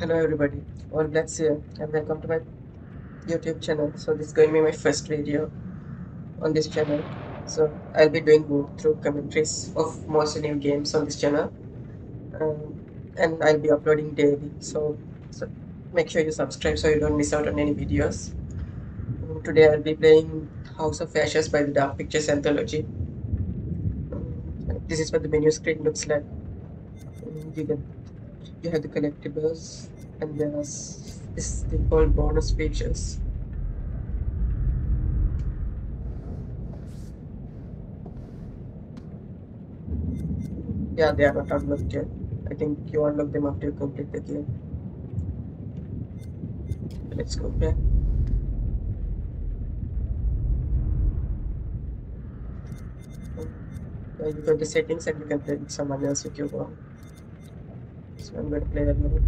Hello everybody, All Blacks here and welcome to my YouTube channel. So this is going to be my first video on this channel. So I'll be doing through commentaries of most new games on this channel. Um, and I'll be uploading daily. So, so make sure you subscribe so you don't miss out on any videos. Um, today I'll be playing House of Ashes by the Dark Pictures Anthology. Um, this is what the menu screen looks like. Um, you can you have the collectibles and there's this thing called bonus features. Yeah they are not unlocked yet. I think you unlock them after you complete the game. Let's go back. You go to settings and you can play with someone else if you want so I'm going to play alone.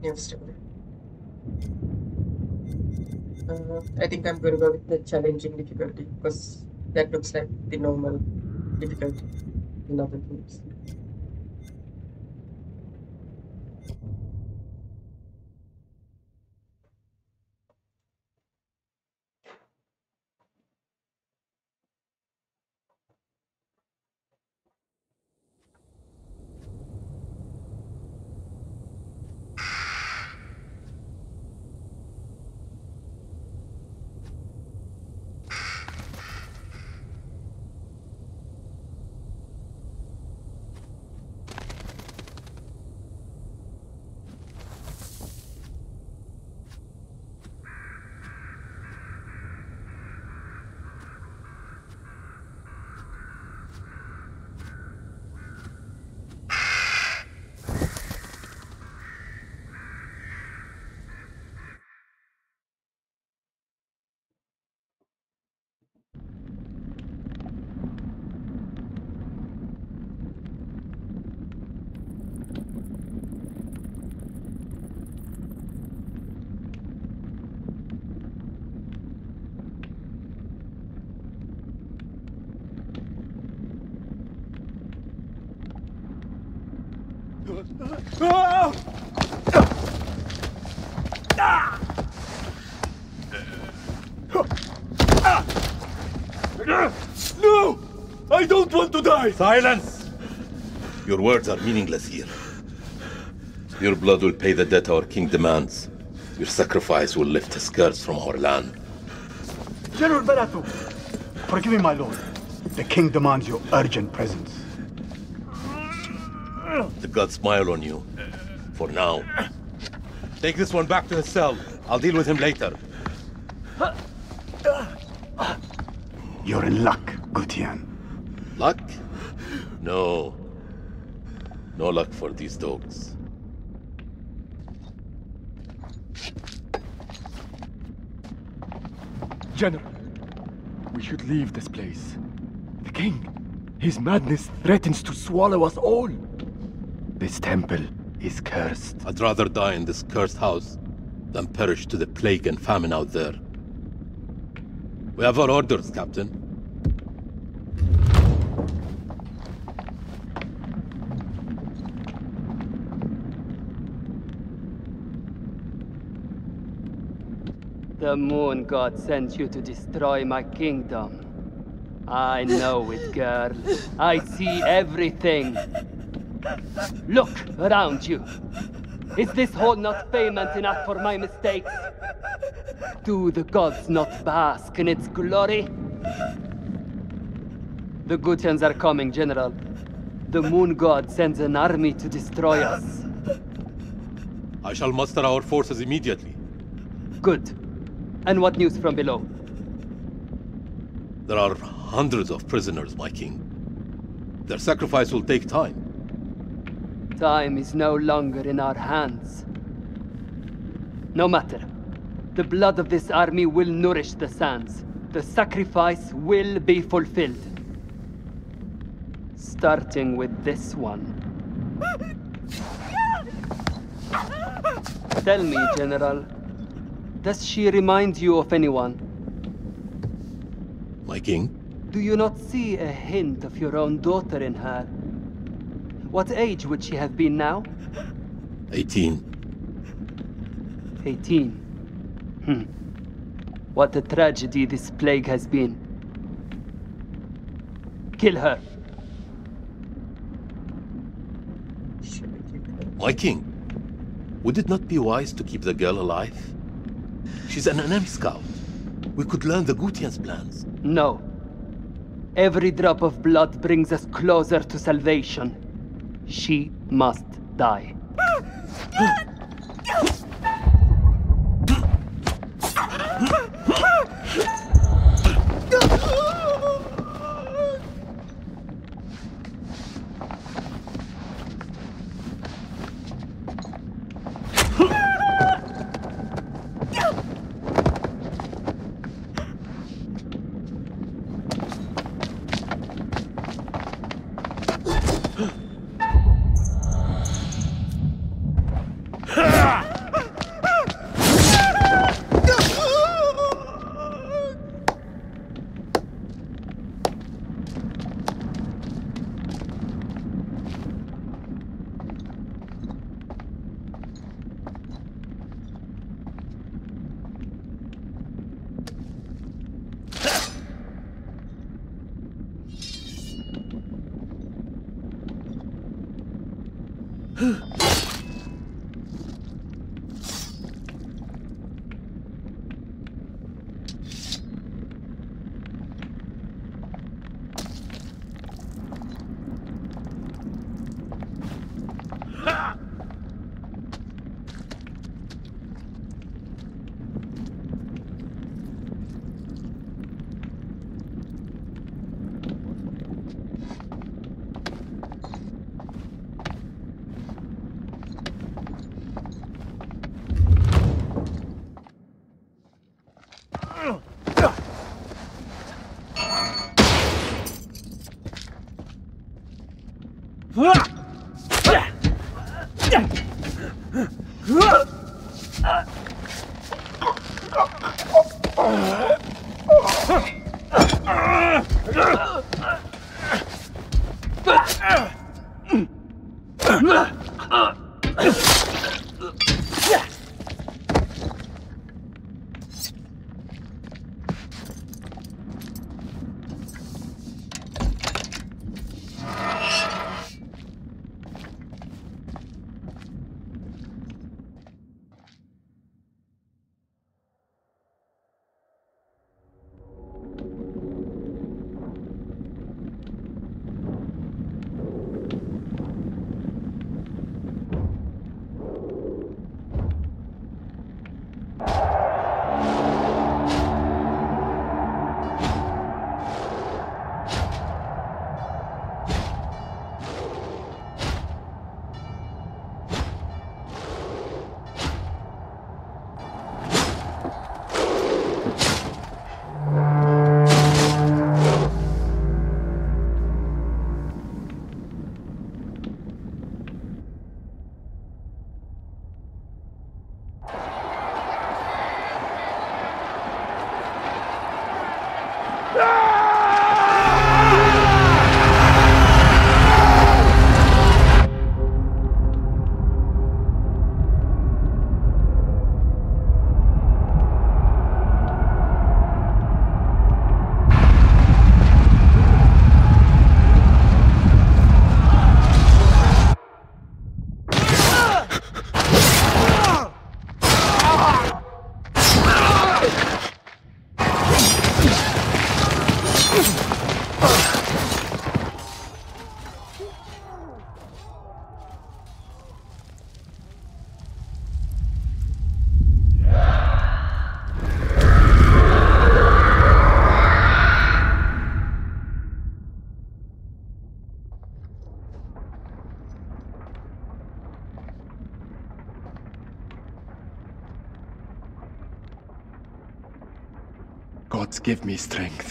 New story. Uh, I think I'm going to go with the challenging difficulty because that looks like the normal difficulty in other games. No! I don't want to die! Silence! Your words are meaningless here. Your blood will pay the debt our king demands. Your sacrifice will lift his curse from our land. General Balathu, forgive me, my lord. The king demands your urgent presence. The gods smile on you. For now. Take this one back to his cell. I'll deal with him later. You're in luck, Gutian. Luck? No. No luck for these dogs. General, we should leave this place. The king, his madness threatens to swallow us all. This temple is cursed. I'd rather die in this cursed house than perish to the plague and famine out there. We have our orders, Captain. The moon god sent you to destroy my kingdom. I know it, girl. I see everything. Look around you. Is this hall not payment enough for my mistakes? Do the gods not bask in its glory? The Gutians are coming, General. The moon god sends an army to destroy us. I shall muster our forces immediately. Good. And what news from below? There are hundreds of prisoners, my king. Their sacrifice will take time. Time is no longer in our hands. No matter. The blood of this army will nourish the sands. The sacrifice will be fulfilled. Starting with this one. Tell me, General, does she remind you of anyone? My king? Do you not see a hint of your own daughter in her? What age would she have been now? 18. 18. Hmm. What a tragedy this plague has been. Kill her. Should we keep her? My king, would it not be wise to keep the girl alive? She's an enemy scout. We could learn the Gutian's plans. No. Every drop of blood brings us closer to salvation. She must die. give me strength.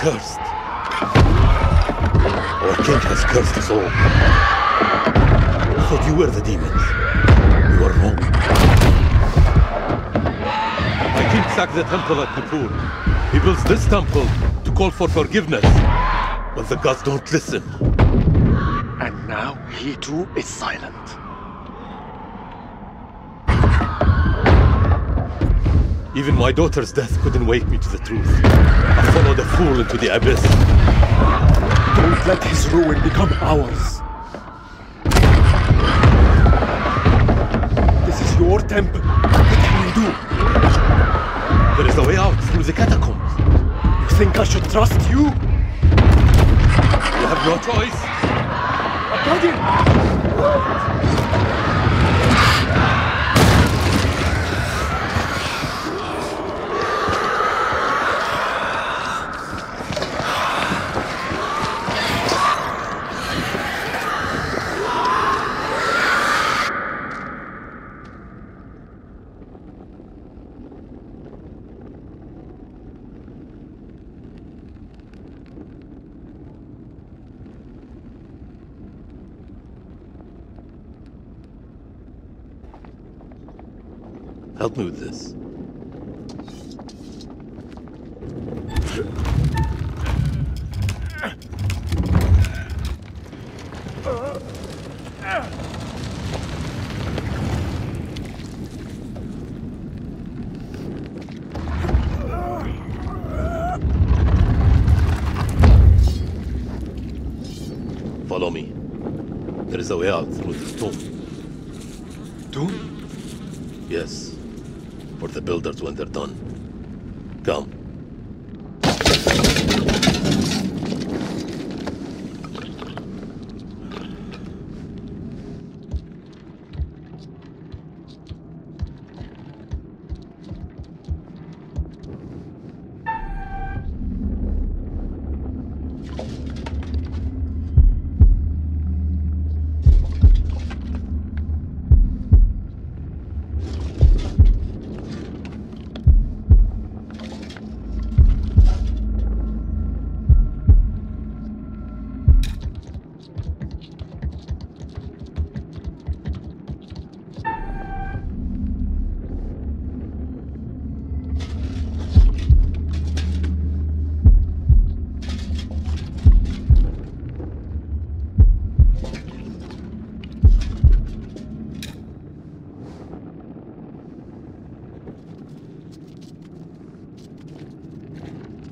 Cursed. Our king has cursed us all. I thought you were the demons. You are wrong. The king sacked the temple at Nippur. He builds this temple to call for forgiveness. But the gods don't listen. And now he too is silent. Even my daughter's death couldn't wake me to the truth. I followed a fool into the abyss. Don't let his ruin become ours. This is your temple. What can we do? There is a way out through the catacombs. You think I should trust you? You have no choice. Me with this. Follow me. There is a way out through this tomb. Tomb? Yes. For the builders when they're done. Come.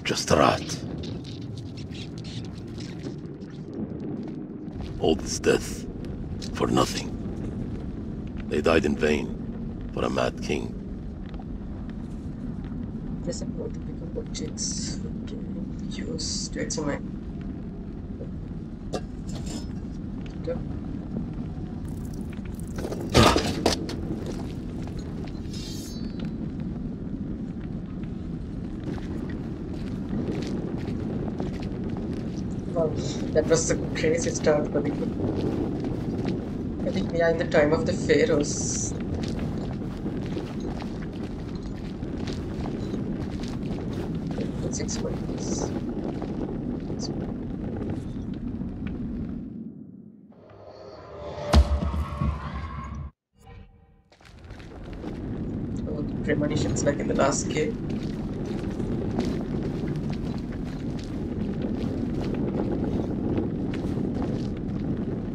Just a rat. All this death for nothing. In vain for a mad king. To pick up objects. Use to that was a crazy start for the I we are in the time of the pharaohs. Six months. Oh, premonitions like in the last game.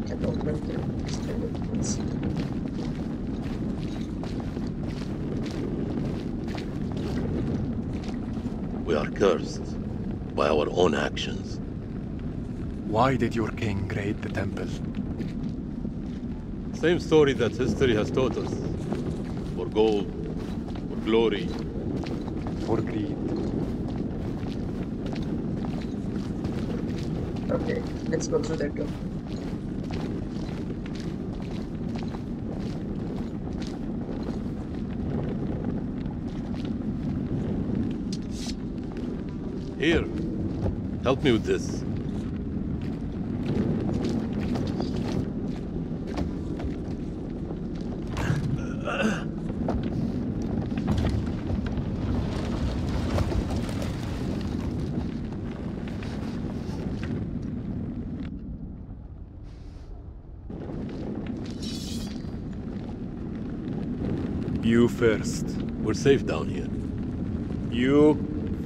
Can open the extended ones. We are cursed by our own actions. Why did your king raid the temple? Same story that history has taught us. For gold, for glory. For greed. Okay, let's go through that door. Here, help me with this. You first. We're safe down here. You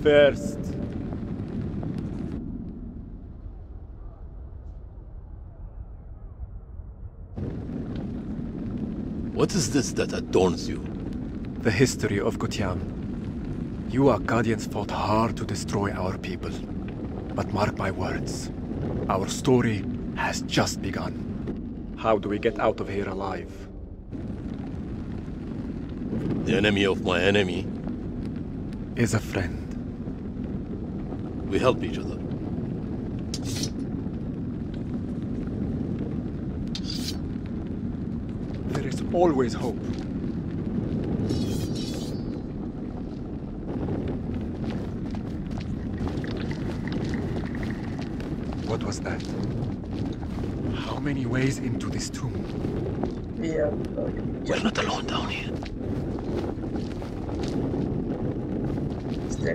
first. What is this that adorns you? The history of Gutian. You Akkadians fought hard to destroy our people. But mark my words, our story has just begun. How do we get out of here alive? The enemy of my enemy. Is a friend. We help each other. There is always hope. What was that? How many ways into this tomb? Yeah. We're not alone down here.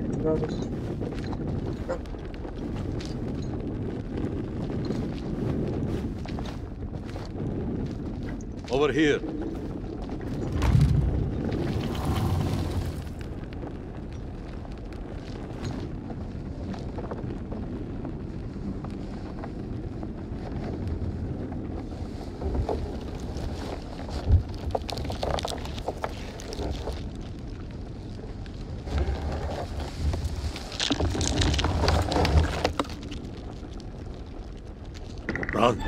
No. Over here. Run.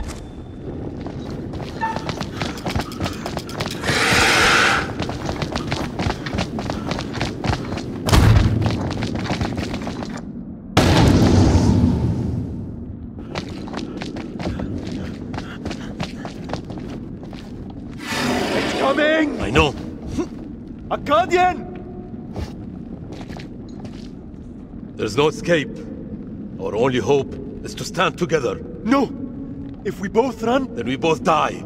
It's coming! I know. Akkadian! There's no escape. Our only hope is to stand together. No! If we both run, Then we both die.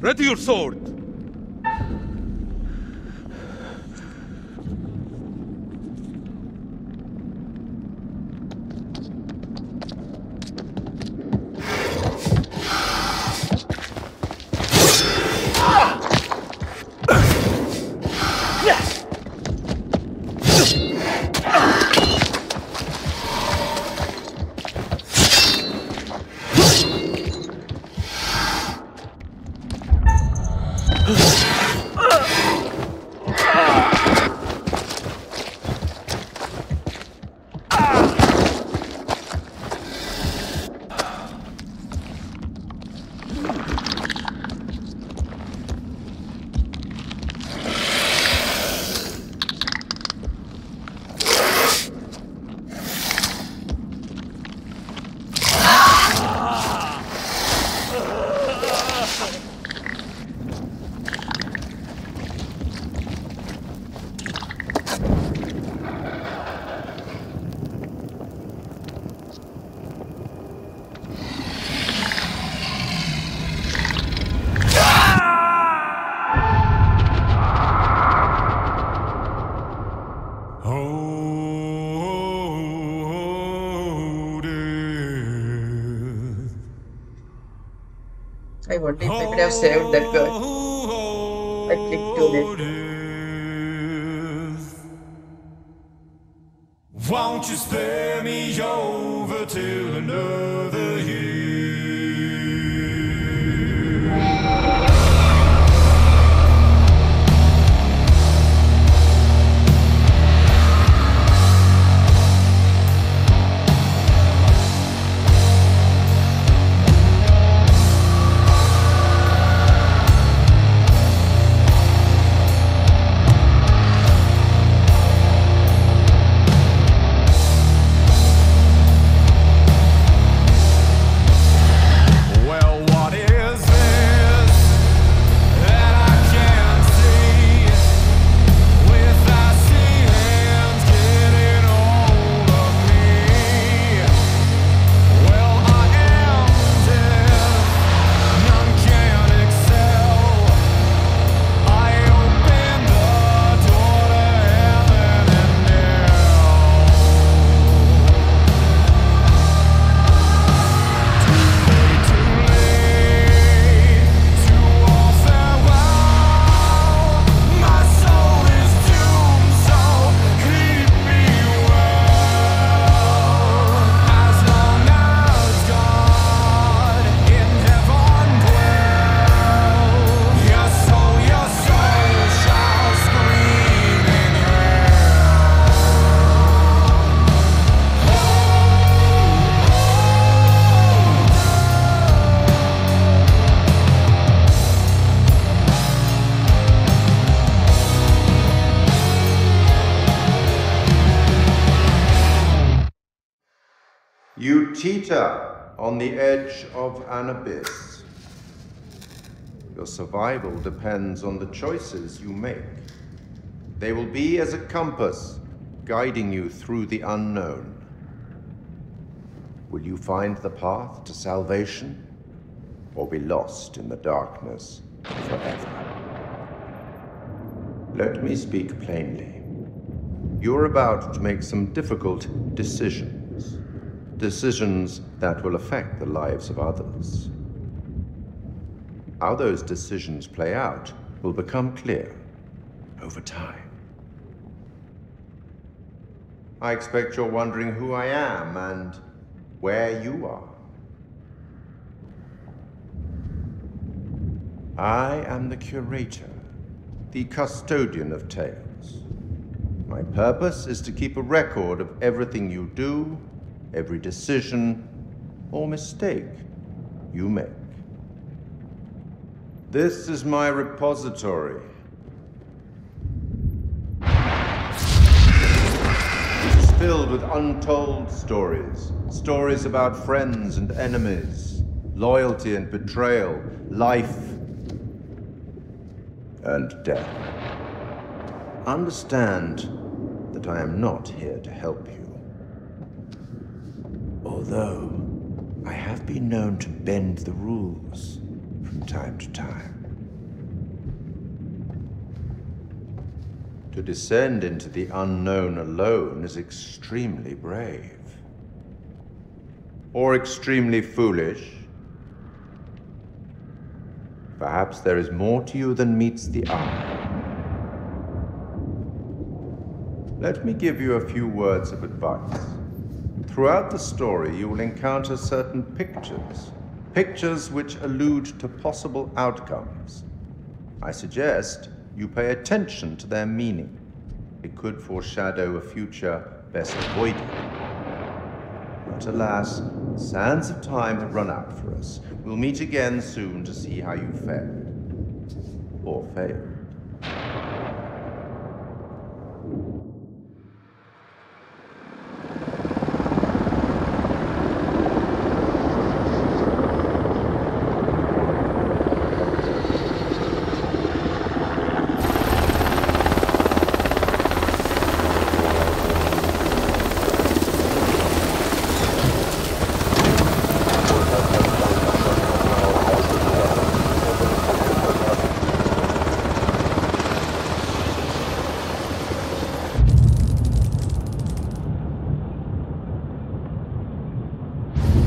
Ready your sword. Could have saved that girl. Teeter on the edge of an abyss. Your survival depends on the choices you make. They will be as a compass, guiding you through the unknown. Will you find the path to salvation, or be lost in the darkness forever? Let me speak plainly. You're about to make some difficult decisions. Decisions that will affect the lives of others. How those decisions play out will become clear over time. I expect you're wondering who I am and where you are. I am the curator, the custodian of tales. My purpose is to keep a record of everything you do, every decision or mistake you make. This is my repository. It is filled with untold stories. Stories about friends and enemies, loyalty and betrayal, life and death. Understand that I am not here to help you. Although I have been known to bend the rules from time to time. To descend into the unknown alone is extremely brave. Or extremely foolish. Perhaps there is more to you than meets the eye. Let me give you a few words of advice. Throughout the story, you will encounter certain pictures, pictures which allude to possible outcomes. I suggest you pay attention to their meaning. It could foreshadow a future best avoided. But alas, sands of time have run out for us. We'll meet again soon to see how you fared. Or failed.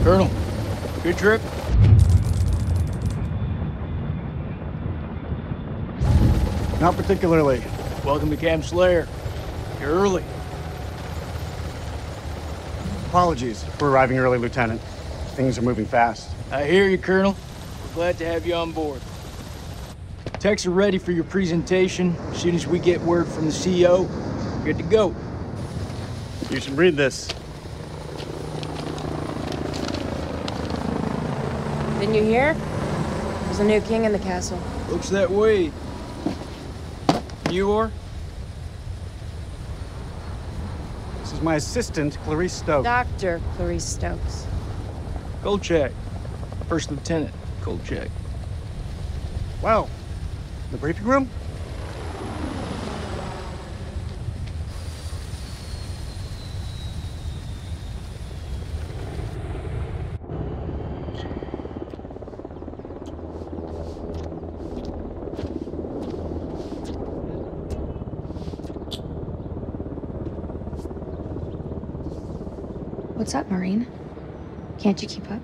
Colonel, good trip? Not particularly. Welcome to Camp Slayer. You're early. Apologies for arriving early, Lieutenant. Things are moving fast. I hear you, Colonel. We're glad to have you on board. Techs are ready for your presentation. As soon as we get word from the CEO, we're good to go. You should read this. Didn't you hear? There's a new king in the castle. Looks that way. You are? This is my assistant, Clarice Stokes. Dr. Clarice Stokes. Kolchek. First Lieutenant Kolchek. Well, the briefing room? What's up, Maureen? Can't you keep up?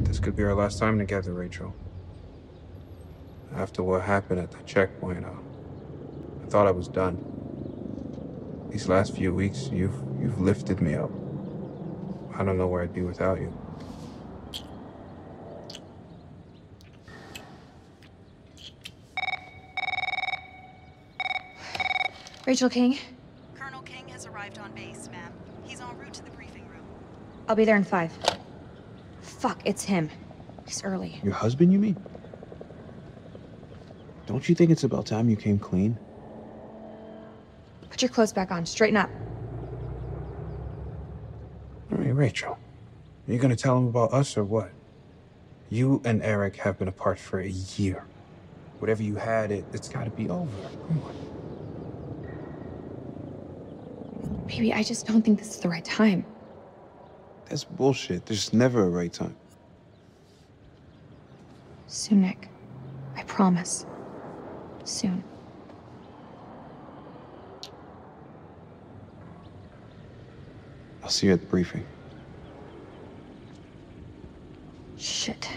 This could be our last time together, Rachel. After what happened at the checkpoint, uh, I thought I was done. These last few weeks, you've you've lifted me up. I don't know where I'd be without you. Rachel King, Colonel King has arrived on base, ma'am. He's en route to the briefing room. I'll be there in five. Fuck, it's him. He's early. Your husband, you mean? Don't you think it's about time you came clean? Put your clothes back on. Straighten up. All right, Rachel. Are you gonna tell him about us or what? You and Eric have been apart for a year. Whatever you had, it, it's gotta be over. Come on. Baby, I just don't think this is the right time. That's bullshit. There's never a right time. Soon, Nick. I promise. Soon. I'll see you at the briefing. Shit.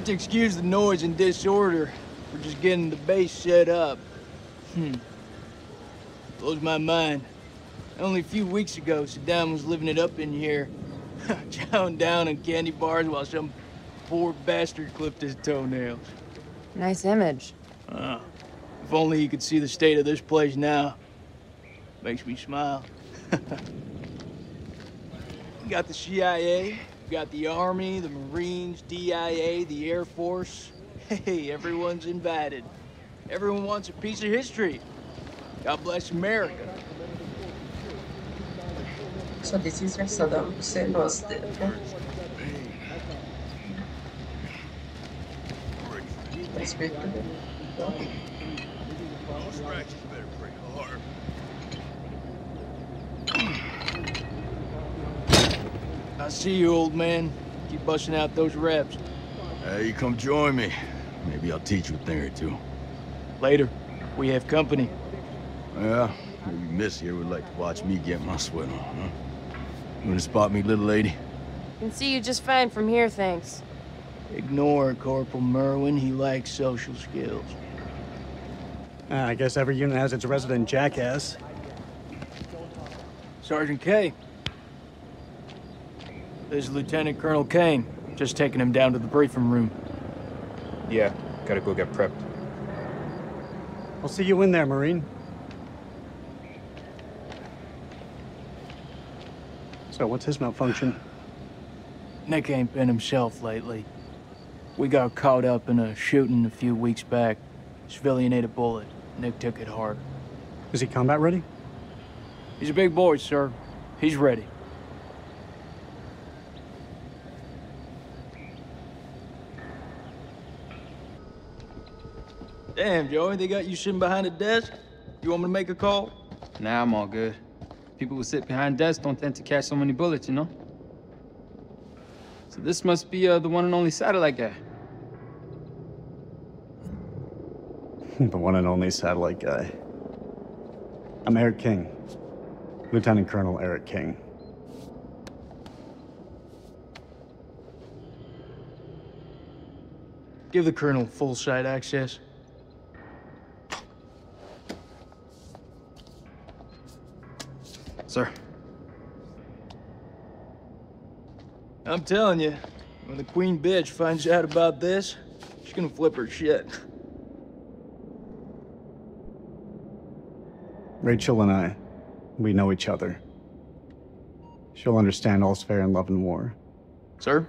Have to excuse the noise and disorder. We're just getting the base set up. Hmm. Blows my mind. Only a few weeks ago, Saddam was living it up in here. Chowing down on candy bars while some poor bastard clipped his toenails. Nice image. Ah, if only you could see the state of this place now. Makes me smile. You got the CIA, you got the Army, the Marines, DIA, the Air Force. Hey, everyone's invited. Everyone wants a piece of history. God bless America. So this is where Saddam Hussein was there. I speak to him. I see you, old man. Keep busting out those reps. Hey, you come join me. Maybe I'll teach you a thing or two. Later. We have company. Yeah, maybe Miss here would like to watch me get my sweat on, huh? You wanna spot me, little lady? Can see you just fine from here, thanks. Ignore Corporal Merwin. He lacks social skills. Uh, I guess every unit has its resident jackass. Sergeant Kay. This is Lieutenant Colonel King. Just taking him down to the briefing room. Yeah, gotta go get prepped. I'll see you in there, Marine. So, what's his malfunction? Nick ain't been himself lately. We got caught up in a shooting a few weeks back. Civilian ate a bullet. Nick took it hard. Is he combat ready? He's a big boy, sir. He's ready. Damn, Joey, they got you sitting behind a desk? You want me to make a call? Nah, I'm all good. People who sit behind desks don't tend to catch so many bullets, you know? So this must be uh, the one and only satellite guy. the one and only satellite guy. I'm Eric King. Lieutenant Colonel Eric King. Give the Colonel full site access. Sir. I'm telling you, when the queen bitch finds out about this, she's gonna flip her shit. Rachel and I, we know each other. She'll understand all's fair in love and war. Sir?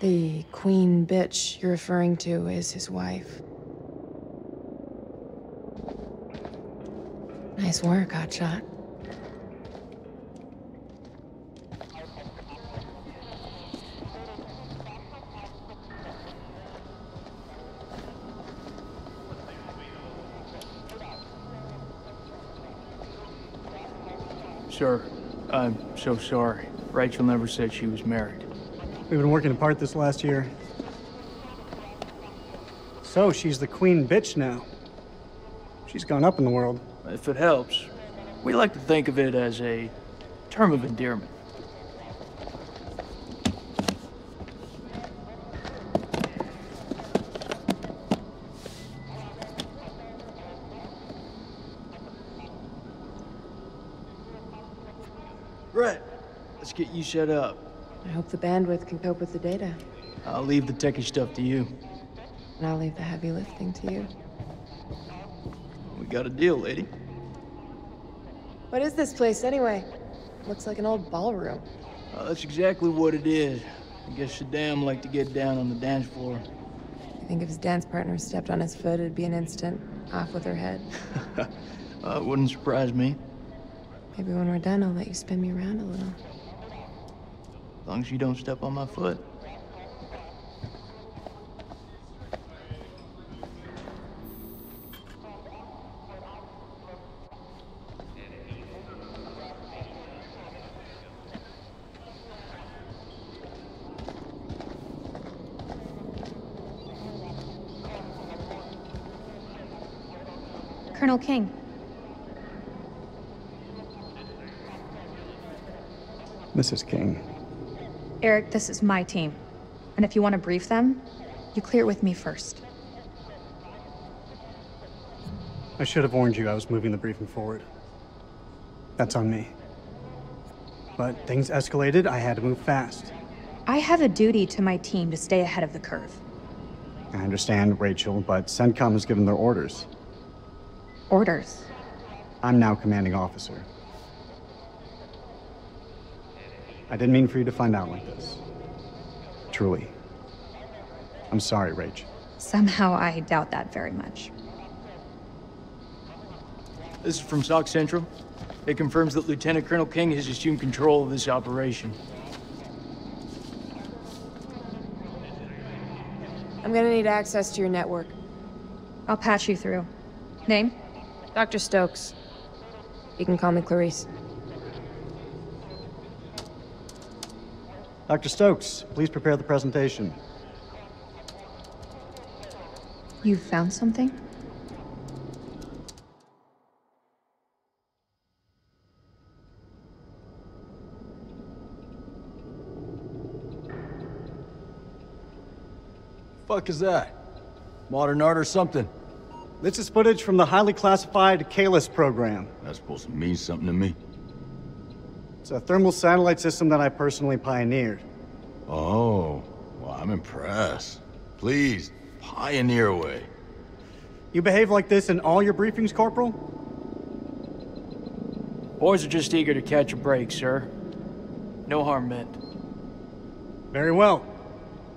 The queen bitch you're referring to is his wife. Nice work, Hotshot. Sir, I'm so sorry. Rachel never said she was married. We've been working apart this last year. So, she's the queen bitch now. She's gone up in the world. If it helps, we like to think of it as a term of endearment. Let's get you set up. I hope the bandwidth can cope with the data. I'll leave the techie stuff to you. And I'll leave the heavy lifting to you. We got a deal, lady. What is this place, anyway? Looks like an old ballroom. Uh, that's exactly what it is. I guess Saddam liked to get down on the dance floor. I think if his dance partner stepped on his foot, it'd be an instant off with her head. uh, it wouldn't surprise me. Maybe when we're done, I'll let you spin me around a little. As long as you don't step on my foot. Colonel King. Mrs. King. Eric, this is my team. And if you want to brief them, you clear it with me first. I should have warned you I was moving the briefing forward. That's on me. But things escalated, I had to move fast. I have a duty to my team to stay ahead of the curve. I understand, Rachel, but CENTCOM has given their orders. Orders? I'm now commanding officer. I didn't mean for you to find out like this. Truly. I'm sorry, Rach. Somehow I doubt that very much. This is from SOC Central. It confirms that Lieutenant Colonel King has assumed control of this operation. I'm gonna need access to your network. I'll patch you through. Name? Dr. Stokes. You can call me Clarice. Dr. Stokes, please prepare the presentation. You found something? Fuck is that? Modern art or something? This is footage from the highly classified Kalis program. That's supposed to mean something to me. It's a thermal satellite system that I personally pioneered. Oh, well, I'm impressed. Please, pioneer away. You behave like this in all your briefings, Corporal? Boys are just eager to catch a break, sir. No harm meant. Very well.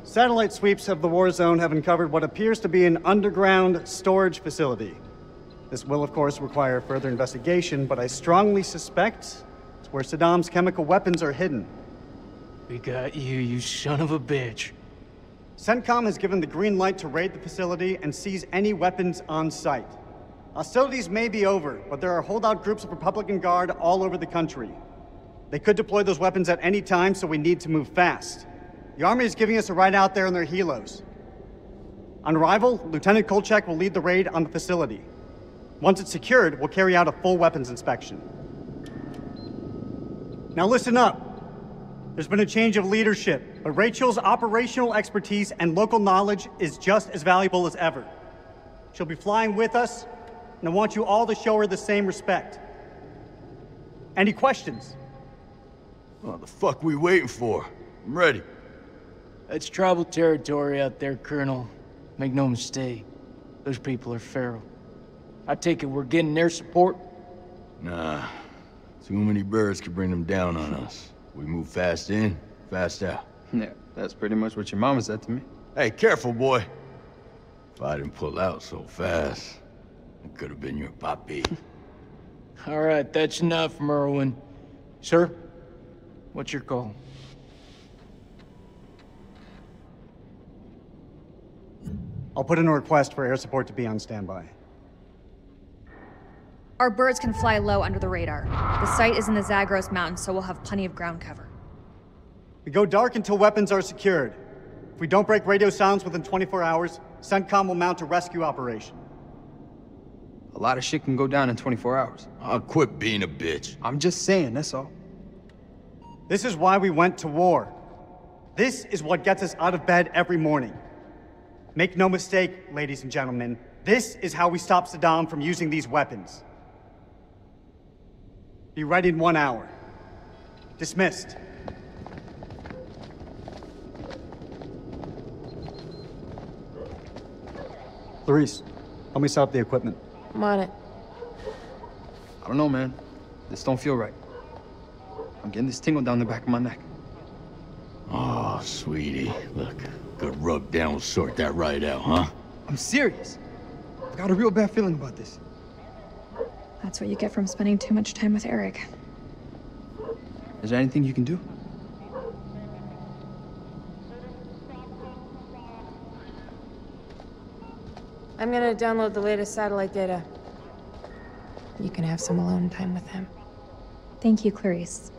Satellite sweeps of the war zone have uncovered what appears to be an underground storage facility. This will, of course, require further investigation, but I strongly suspect it's where Saddam's chemical weapons are hidden. We got you, you son of a bitch. CENTCOM has given the green light to raid the facility and seize any weapons on site. Hostilities may be over, but there are holdout groups of Republican Guard all over the country. They could deploy those weapons at any time, so we need to move fast. The Army is giving us a ride out there in their helos. On arrival, Lieutenant Kolchek will lead the raid on the facility. Once it's secured, we'll carry out a full weapons inspection. Now listen up. There's been a change of leadership, but Rachel's operational expertise and local knowledge is just as valuable as ever. She'll be flying with us, and I want you all to show her the same respect. Any questions? What the fuck we waiting for? I'm ready. That's tribal territory out there, Colonel. Make no mistake. Those people are feral. I take it we're getting their support? Nah. Too many birds could bring them down on us. We move fast in, fast out. Yeah, that's pretty much what your mama said to me. Hey, careful, boy. If I didn't pull out so fast, it could have been your papi. All right, that's enough, Merwin. Sir, what's your call? I'll put in a request for air support to be on standby. Our birds can fly low under the radar. The site is in the Zagros Mountains, so we'll have plenty of ground cover. We go dark until weapons are secured. If we don't break radio sounds within 24 hours, CENTCOM will mount a rescue operation. A lot of shit can go down in 24 hours. I'll quit being a bitch. I'm just saying, that's all. This is why we went to war. This is what gets us out of bed every morning. Make no mistake, ladies and gentlemen, this is how we stop Saddam from using these weapons. Be right in one hour. Dismissed. Therese, help me set up the equipment. I'm on it. I don't know, man. This don't feel right. I'm getting this tingle down the back of my neck. Oh, sweetie. Look, good rub down will sort that right out, huh? I'm serious. I've got a real bad feeling about this. That's what you get from spending too much time with Eric. Is there anything you can do? I'm gonna download the latest satellite data. You can have some alone time with him. Thank you, Clarice.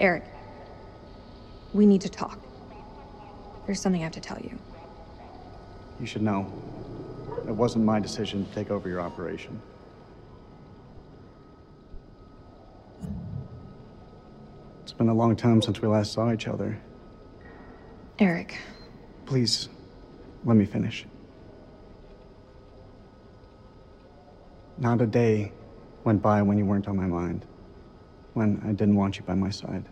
Eric, we need to talk. There's something I have to tell you. You should know. It wasn't my decision to take over your operation. It's been a long time since we last saw each other. Eric, Please, let me finish. Not a day went by when you weren't on my mind. When I didn't want you by my side.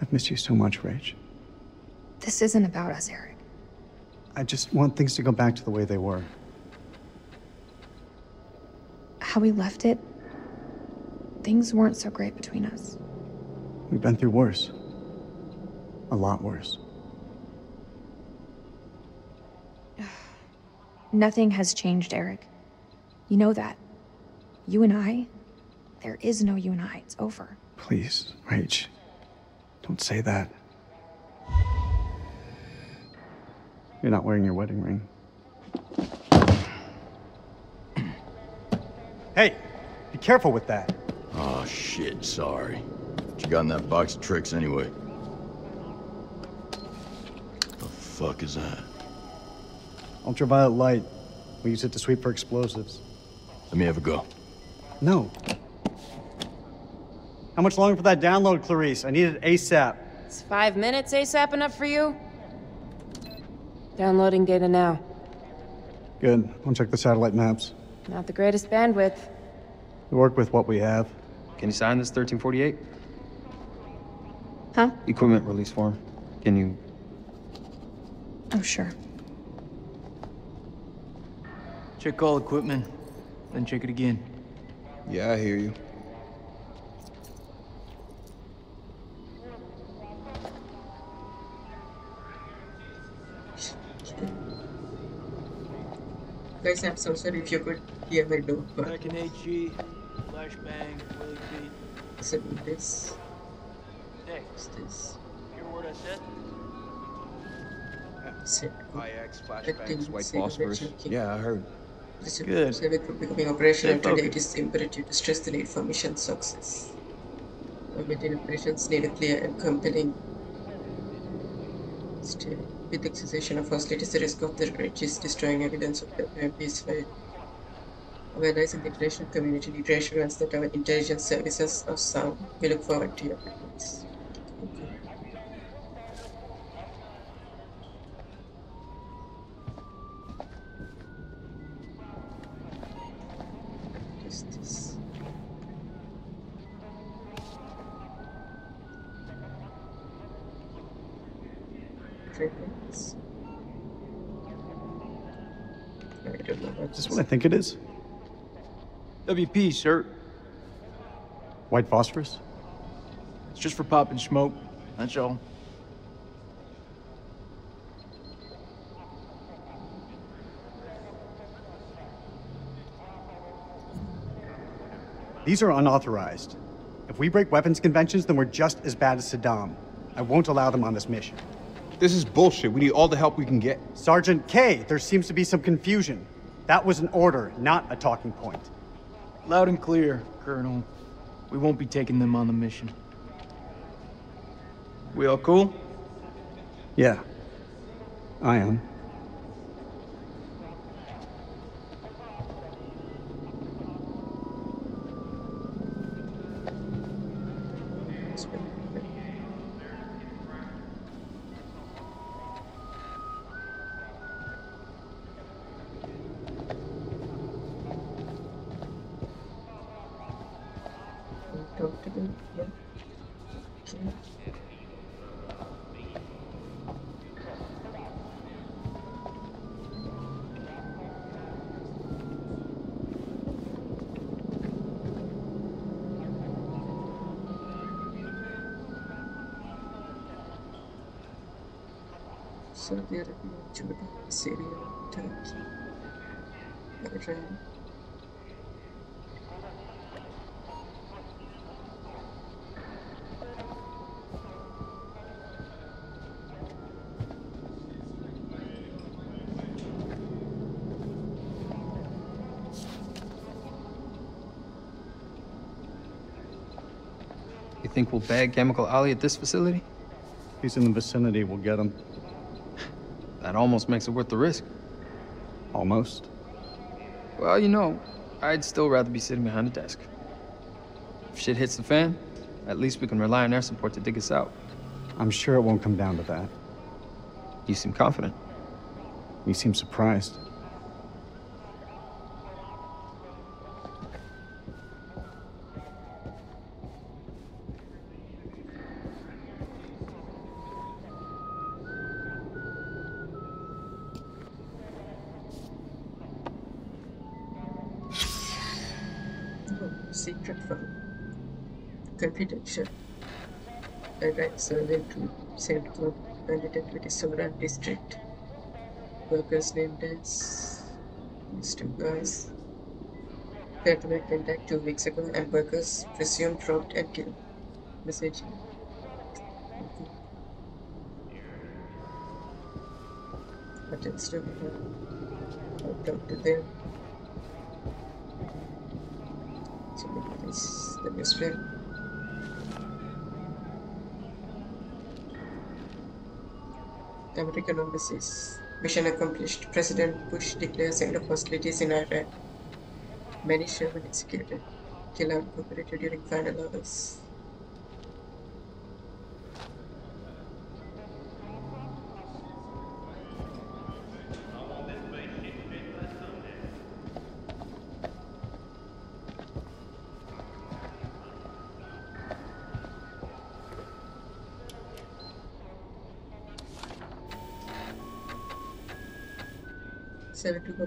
I've missed you so much, Rach. this isn't about us, Eric. I just want things to go back to the way they were. How we left it, things weren't so great between us. We've been through worse. A lot worse. Nothing has changed, Eric. You know that. You and I, there is no you and I. It's over. Please, Rach. Don't say that. You're not wearing your wedding ring. Hey, be careful with that. Oh, shit, sorry. What you got in that box of tricks anyway? The fuck is that? Ultraviolet light. We use it to sweep for explosives. Let me have a go. No. How much longer for that download, Clarice? I need it ASAP. Is five minutes ASAP enough for you? Downloading data now. Good. I'll check the satellite maps. Not the greatest bandwidth. We work with what we have. Can you sign this 1348? Huh? Equipment release form. Can you... Oh, sure. Check all equipment, then check it again. Yeah, I hear you. Guys, I'm so sorry if you could hear my door, but Back in HE, flashbang, Willie Pete. listen to this. Hey, What's this? hear what I said? Set. IX, flashbangs, white phosphorus. Yeah, I heard. Good. Civic will be becoming operational today. It focused. is imperative to stress the need for mission success. Orbital operations need a clear and compelling Still, with excision of hostility, the risk of the bridge is destroying evidence of the WMD's fate. Awareness in the international community need reassurance that our intelligence services are sound. We look forward to your reports. Okay. What is this? Treatments. I don't know what Is this what I think it is? WP, sir. White phosphorus? It's just for popping smoke. That's all. These are unauthorized. If we break weapons conventions, then we're just as bad as Saddam. I won't allow them on this mission. This is bullshit. We need all the help we can get. Sergeant Kay, there seems to be some confusion. That was an order, not a talking point. Loud and clear, Colonel. We won't be taking them on the mission. We all cool? Yeah. I am. Bag Chemical Ali at this facility? He's in the vicinity, we'll get him. That almost makes it worth the risk. Almost. Well, you know, I'd still rather be sitting behind a desk. If shit hits the fan, at least we can rely on air support to dig us out. I'm sure it won't come down to that. You seem confident. You seem surprised. To St. Cloud Bandit Activity Soran District. Workers named as these two guys. To make contact two weeks ago and workers presumed robbed and killed. Message. Okay. I'll talk to them. So this is the newspaper. American embassies. Mission accomplished. President Bush declares end of hostilities in Iraq. Many Sherman executed. Killer incorporated during final hours.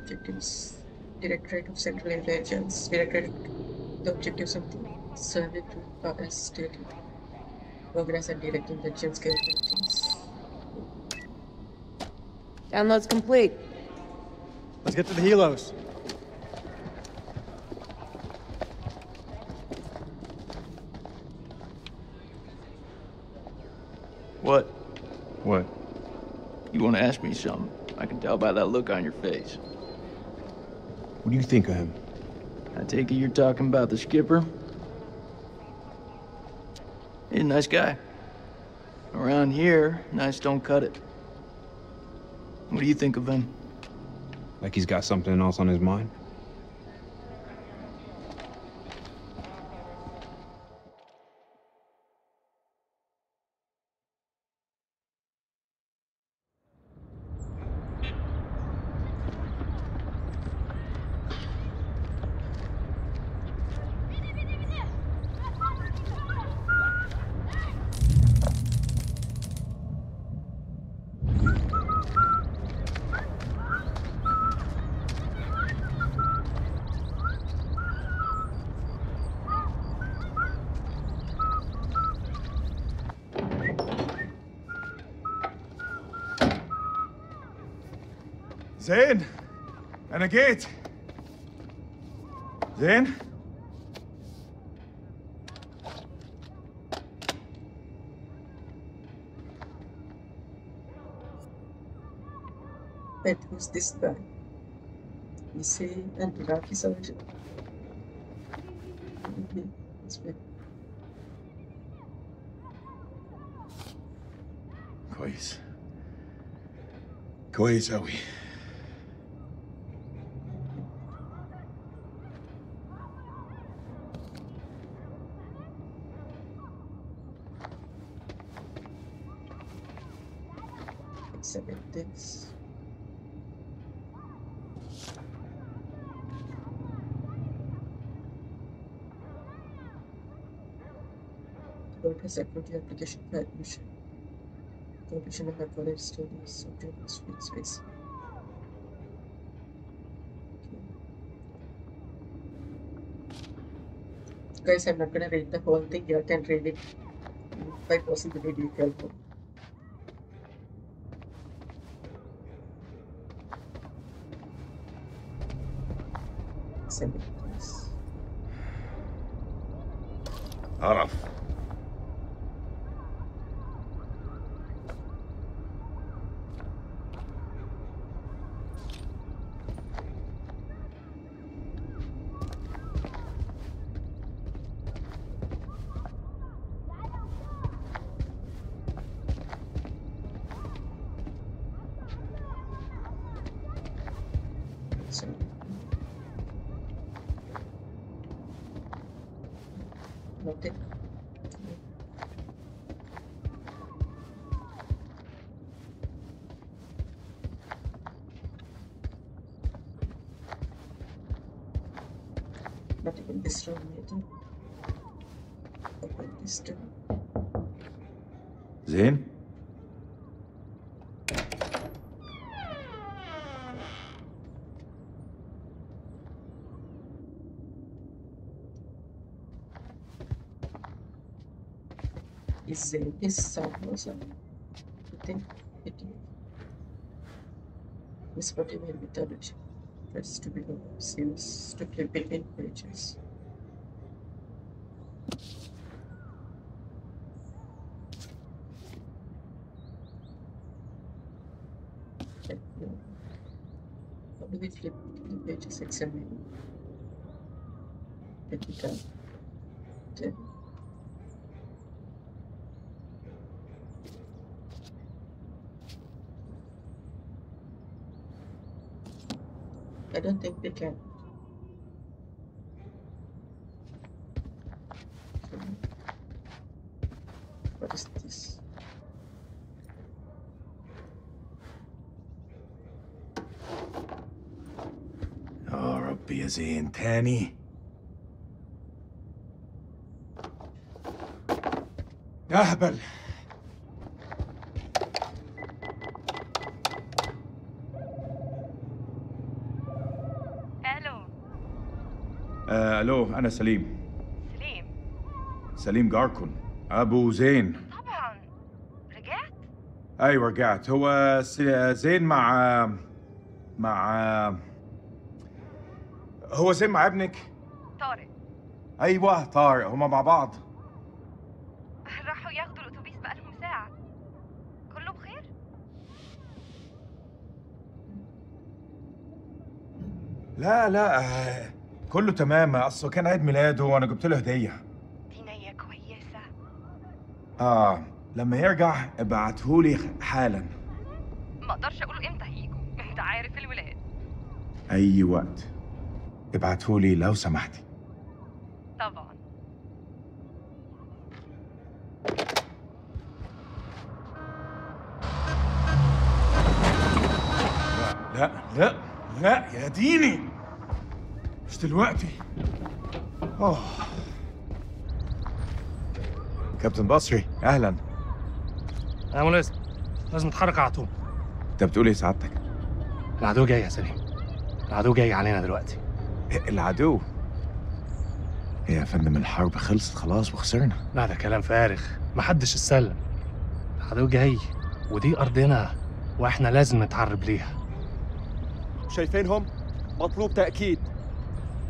Objectives. Directorate of Central Intelligence. Directorate the objectives of the survey to are as stated. Organize and direct intelligence capabilities. Download's complete. Let's get to the helos. What? What? You want to ask me something? I can tell by that look on your face. What do you think of him? I take it you're talking about the skipper? He's a nice guy. Around here, nice don't cut it. What do you think of him? Like he's got something else on his mind? Zane! And a gate! Zane? Wait, who's this guy? Issei and Iraqi soldier. That's right. Kois. Kois, are we? admission. Completion of her college studies subject was fixed space. Okay. Guys, I'm not gonna read the whole thing. You can read it by posting the video if. Send it, please. but get this room later. Open this door. Sehen? Is it is soundless? I think it is. Whisper to me with become seems to play between pages. Like, no. How do we flip the pages examine? Let me count. Ten. I don't think they can. So, What is this? يا ربي يا زين تاني اهبل ألو أنا سليم. سليم. سليم جاركون. أبو زين. طبعا. رجعت؟ أيوه رجعت. هو زين مع مع هو زين مع ابنك؟ طارق. أيوه طارق. هما مع بعض. راحوا ياخدوا الأتوبيس بقالهم ساعة. كله بخير؟ لا لا. كله تمام. اصله كان عيد ميلاده وأنا جبت له هدية. دي نية كويسة. آه لما يرجع ابعتهولي حالا. ما أقدرش أقول إمتى هيجوا. أنت عارف الولاد. أي وقت. ابعتهولي لو سمحتي. طبعا. لا لا لا يا ديني. مش دلوقتي. اوه كابتن بصري أهلا. يا ملازم. لازم نتحرك على طول. أنت بتقول إيه سعادتك؟ العدو جاي يا سليم. العدو جاي علينا دلوقتي. العدو؟ يا فندم الحرب خلصت خلاص وخسرنا. لا ده كلام فارغ. محدش اتسلم. العدو جاي ودي أرضنا وإحنا لازم نتعرب ليها. شايفينهم؟ مطلوب تأكيد.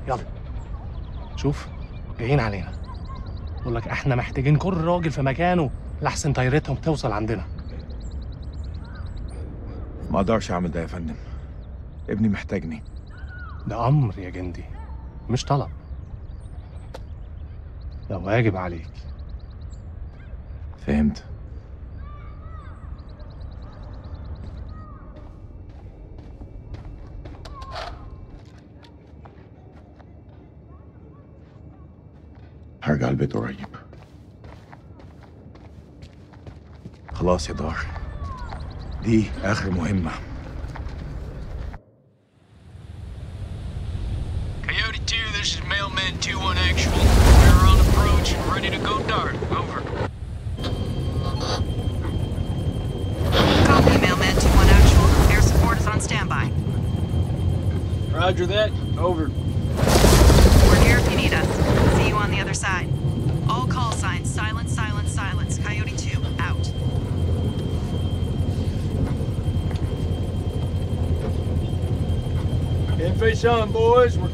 يلا. شوف جايين علينا. بقول لك إحنا محتاجين كل راجل في مكانه لحسن طيارتهم توصل عندنا. ما أقدرش أعمل ده يا فندم. ابني محتاجني. ده أمر يا جندي مش طلب. ده واجب عليك. فهمت. هرجع البيت قريب خلاص يا دار. دي آخر مهمة.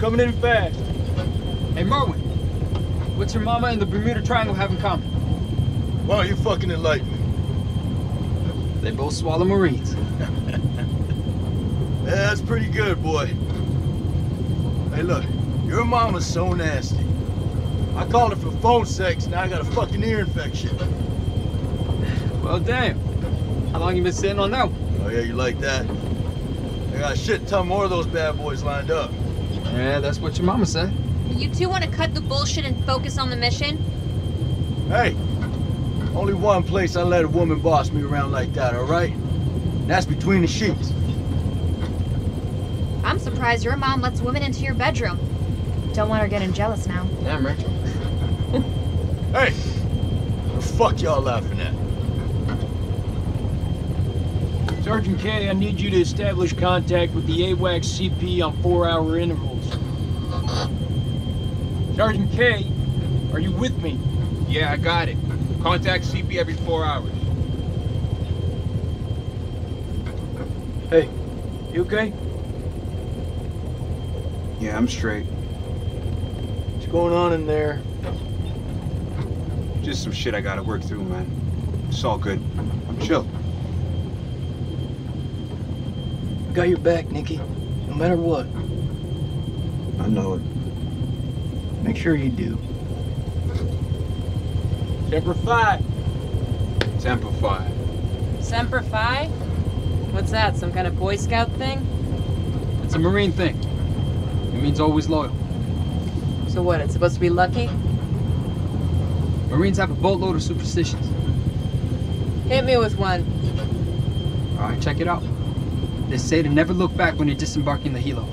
Coming in fast. Hey, Merwin. What's your mama and the Bermuda Triangle have in common? Why don't you fucking enlighten me? They both swallow Marines. Yeah, that's pretty good, boy. Hey, look, your mama's so nasty. I called her for phone sex, now I got a fucking ear infection. Well, damn. How long you been sitting on that one? Oh, yeah, you like that? I got a shit ton more of those bad boys lined up. Yeah, that's what your mama said. You two want to cut the bullshit and focus on the mission? Hey, only one place I let a woman boss me around like that, all right? That's between the sheets. I'm surprised your mom lets women into your bedroom. Don't want her getting jealous now. Damn, Rachel. Hey, what the fuck y'all laughing at? Sergeant Kay, I need you to establish contact with the AWACS CP on four-hour intervals. Kay, are you with me? Yeah, I got it. Contact CP every four hours. Hey, you okay? Yeah, I'm straight. What's going on in there? Just some shit I gotta work through, man. It's all good. I'm chill. I got your back, Nikki. No matter what. I know it. Make sure you do. Semper Fi. Semper Fi. Semper Fi? What's that, some kind of Boy Scout thing? It's a Marine thing. It means always loyal. So what, it's supposed to be lucky? Marines have a boatload of superstitions. Hit me with one. Alright, check it out. They say to never look back when you're disembarking the helo.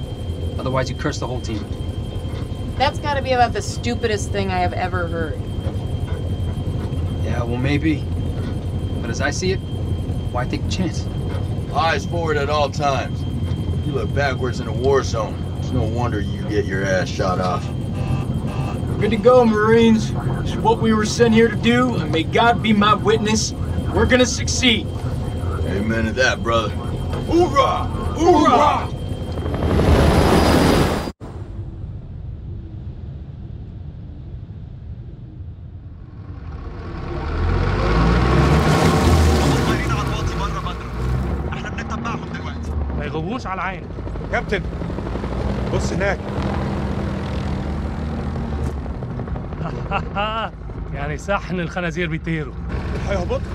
Otherwise, you curse the whole team. That's gotta be about the stupidest thing I have ever heard. Yeah, well, maybe. But as I see it, why take a chance? Eyes forward at all times. You look backwards in a war zone. It's no wonder you get your ass shot off. Good to go, Marines. It's what we were sent here to do, and may God be my witness. We're gonna succeed. Amen to that, brother. Hoorah! Hoorah! يعني صح ان الخنازير بيطيروا هيهبطوا؟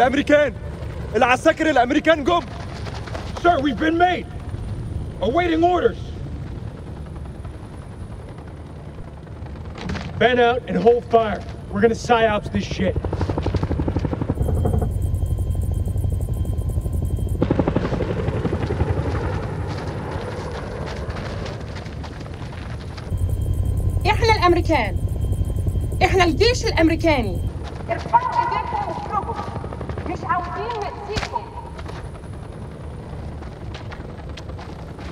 الامريكان العساكر الامريكان جم Sir, we've been made. Awaiting orders. Fan out and hold fire. We're gonna psyops this shit. احنا الامريكان احنا الجيش الامريكاني ارفعوا ايديكم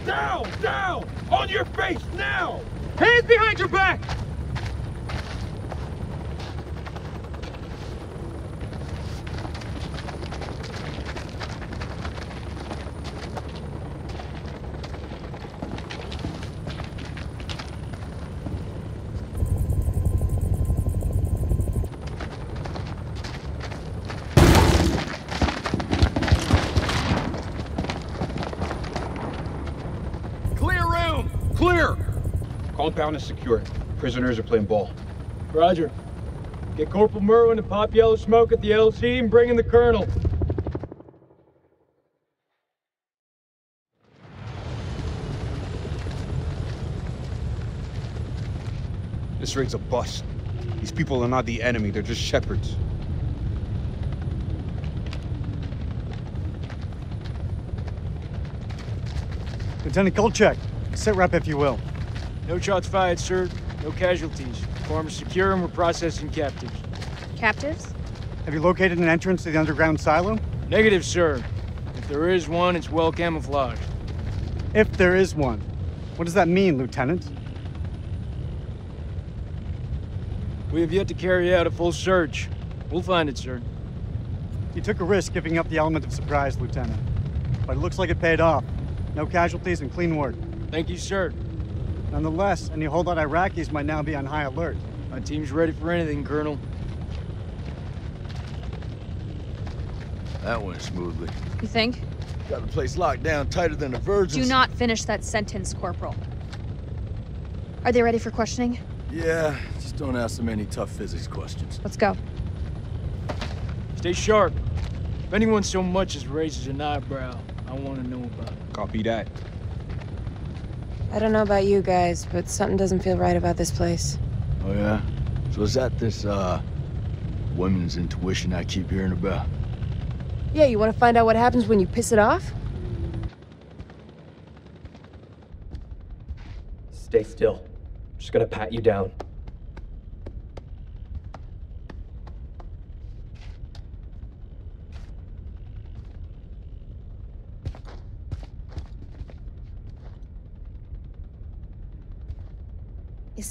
Down! Down! On your face now! Hands behind your back! Clear room! Clear! Compound is secure. Prisoners are playing ball. Roger. Get Corporal Merwin to pop yellow smoke at the LZ and bring in the Colonel. This raid's a bust. These people are not the enemy, they're just shepherds. Lieutenant Kolchek, sit rep if you will. No shots fired, sir. No casualties. Farm is secure and we're processing captives. Captives? Have you located an entrance to the underground silo? Negative, sir. If there is one, it's well camouflaged. If there is one. What does that mean, Lieutenant? We have yet to carry out a full search. We'll find it, sir. You took a risk giving up the element of surprise, Lieutenant. But it looks like it paid off. No casualties and clean work. Thank you, sir. Nonetheless, any holdout Iraqis might now be on high alert. My team's ready for anything, Colonel. That went smoothly. You think? Got the place locked down tighter than a virgin. Do not finish that sentence, Corporal. Are they ready for questioning? Yeah, just don't ask them any tough physics questions. Let's go. Stay sharp. If anyone so much as raises an eyebrow, I want to know about it. Copy that. I don't know about you guys, but something doesn't feel right about this place. Oh yeah? So is that this, uh, women's intuition I keep hearing about? Yeah, you want to find out what happens when you piss it off? Stay still. Just gonna pat you down.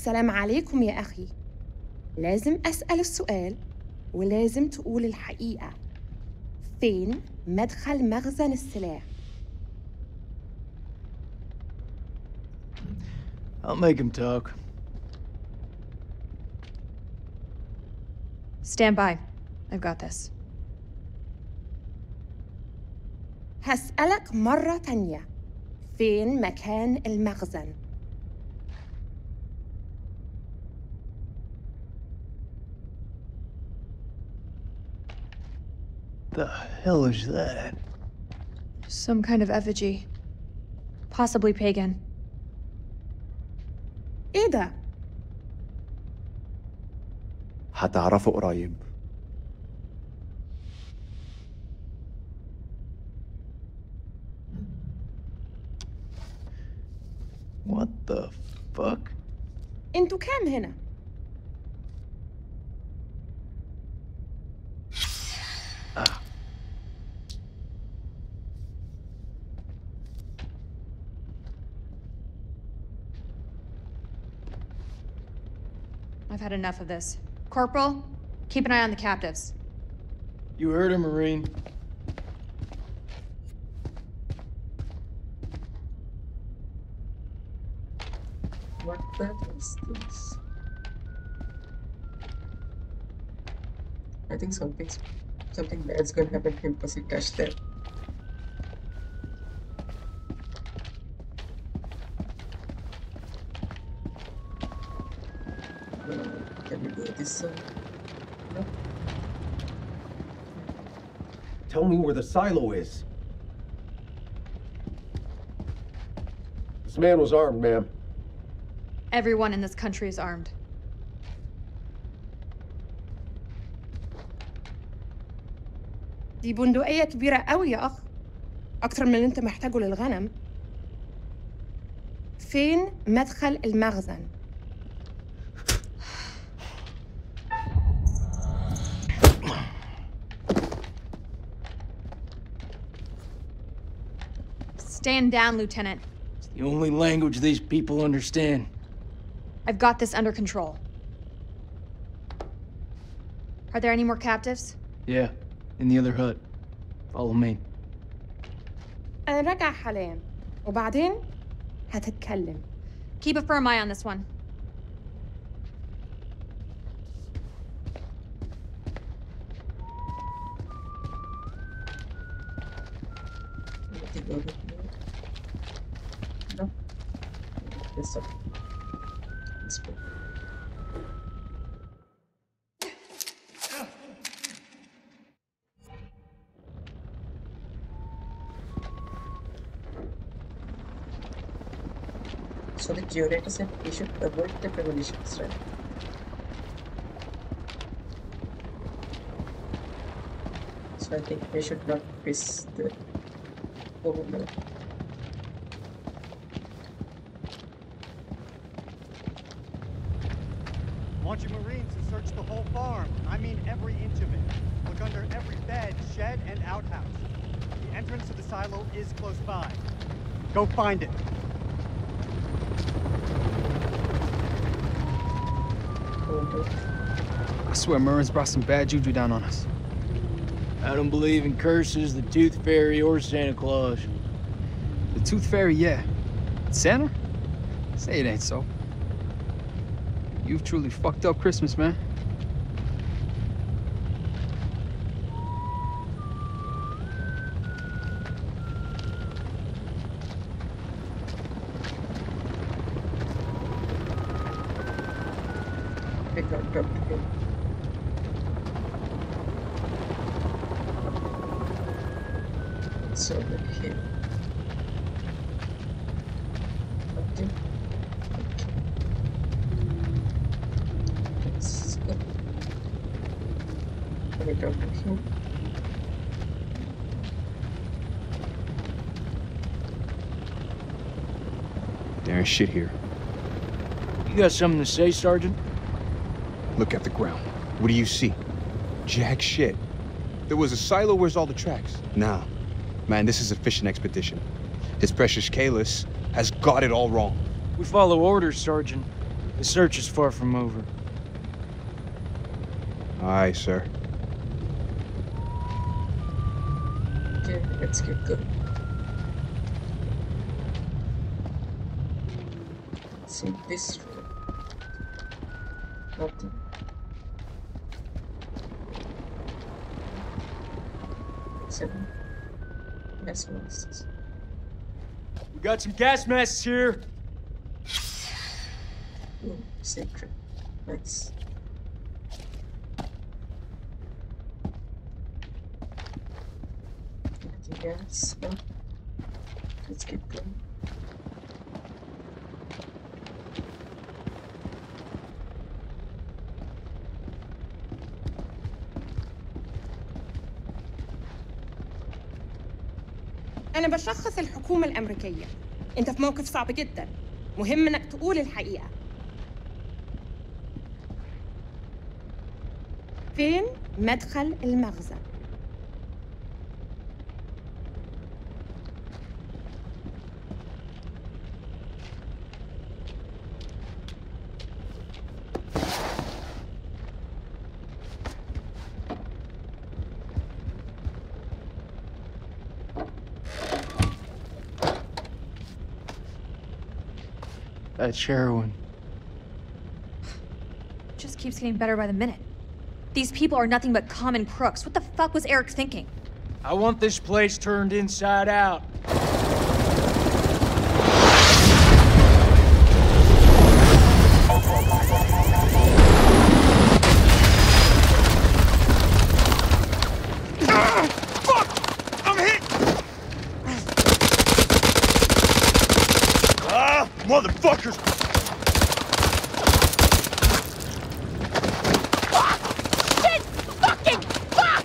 السلام عليكم يا أخي لازم أسأل السؤال ولازم تقول الحقيقة فين مدخل مخزن السلاح I'll make him talk. Stand by. I've got this. هسألك مرة تانية فين مكان المخزن The hell is that? Some kind of effigy. Possibly pagan. إيه ده؟ هتعرفوا قريب What the fuck? انتوا كام هنا؟ I've had enough of this. Corporal, keep an eye on the captives. You heard her, Marine. What the is this? I think something's something bad's gonna happen to him because he touched that. Where the silo is. This man was armed, ma'am. Everyone in this country is armed. دي بندقية كبيرة قوي يا أخ أكتر من اللي أنت محتاجه للغنم فين مدخل المخزن؟ Stand down, Lieutenant. The only language these people understand. I've got this under control. Are there any more captives? Yeah, in the other hut. Follow me. أنا راجع حاليا وبعدين هتتكلم Keep a firm eye on this one. Curator said we should avoid the premonitions, right? So I think we should not miss the overload. Want you Marines to search the whole farm. I mean every inch of it. Look under every bed, shed, and outhouse. The entrance to the silo is close by. Go find it. I swear Merwin's brought some bad juju down on us. I don't believe in curses, the Tooth Fairy, or Santa Claus. The Tooth Fairy, yeah. Santa? Say it ain't so. You've truly fucked up Christmas, man. We can't talk to him. So over here. Okay. Okay. Let's go. Can we talk to him? There ain't shit here. You got something to say, Sergeant? Look at the ground. What do you see? Jack shit. There was a silo. Where's all the tracks? Nah. Man, this is a fishing expedition. His precious Kalis has got it all wrong. We follow orders, Sergeant. The search is far from over. Aye, sir. Okay, let's get going. See this room. Nothing. Seven. Gas masks. We got some gas masks here. Ooh, secret. Nice. Anything else? No? Let's keep going. بشخص الحكومة الأمريكية. أنت في موقف صعب جدا. مهم إنك تقول الحقيقة. فين مدخل المخزن؟ That's heroin. Just keeps getting better by the minute. These people are nothing but common crooks. What the fuck was Eric thinking? I want this place turned inside out. I'm hit! Ah, motherfuckers! Shit! Fucking fuck!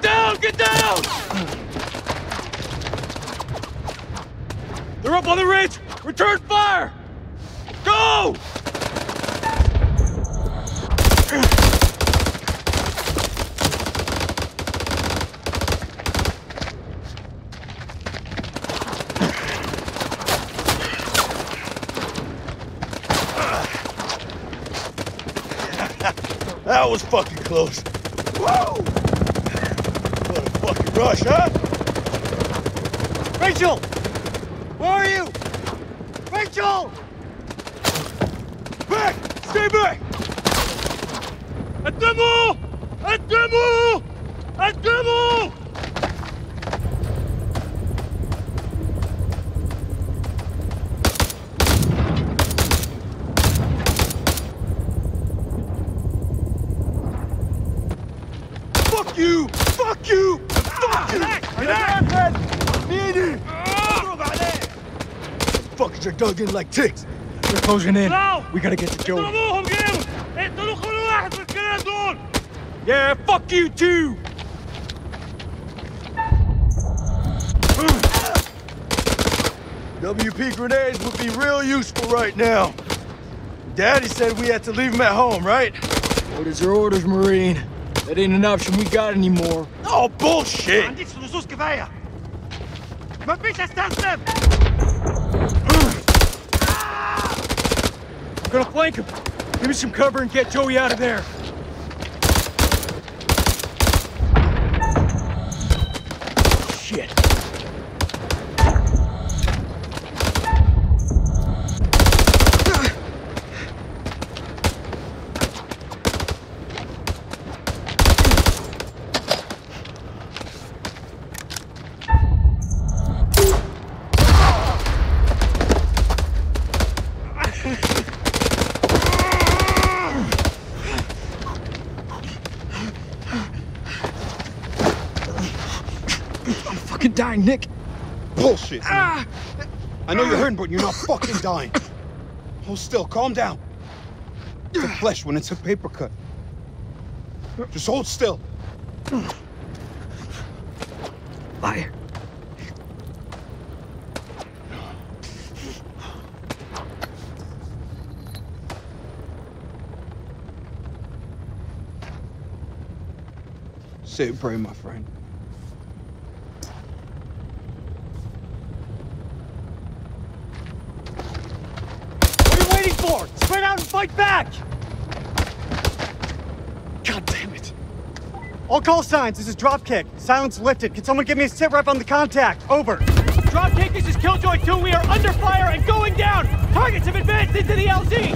Down! Get down! They're up on the ridge! Return fire! Go! that was fucking close. Whoa! What a fucking rush, huh? Rachel! Where are you? Rachel! Back! Stay back! À debout! À At the debout! dug in like ticks. They're closing in. We gotta get to Joey. Yeah, fuck you too! WP grenades would be real useful right now. Daddy said we had to leave them at home, right? What is your orders, Marine. That ain't an option we got anymore. Oh, bullshit! Gonna flank him. Give me some cover and get Joey out of there. Shit. I'm Nick. Bullshit. man. Ah! I know you're hurting, but you're not fucking dying. Hold still. Calm down. It's the flesh when it's a paper cut. Just hold still. Liar. Say a prayer, my friend. What are you waiting for? Spread out and fight back! God damn it. All call signs, this is Dropkick. Silence lifted. Can someone give me a sit rep on the contact? Over. Dropkick, this is Killjoy 2. We are under fire and going down. Targets have advanced into the LZ.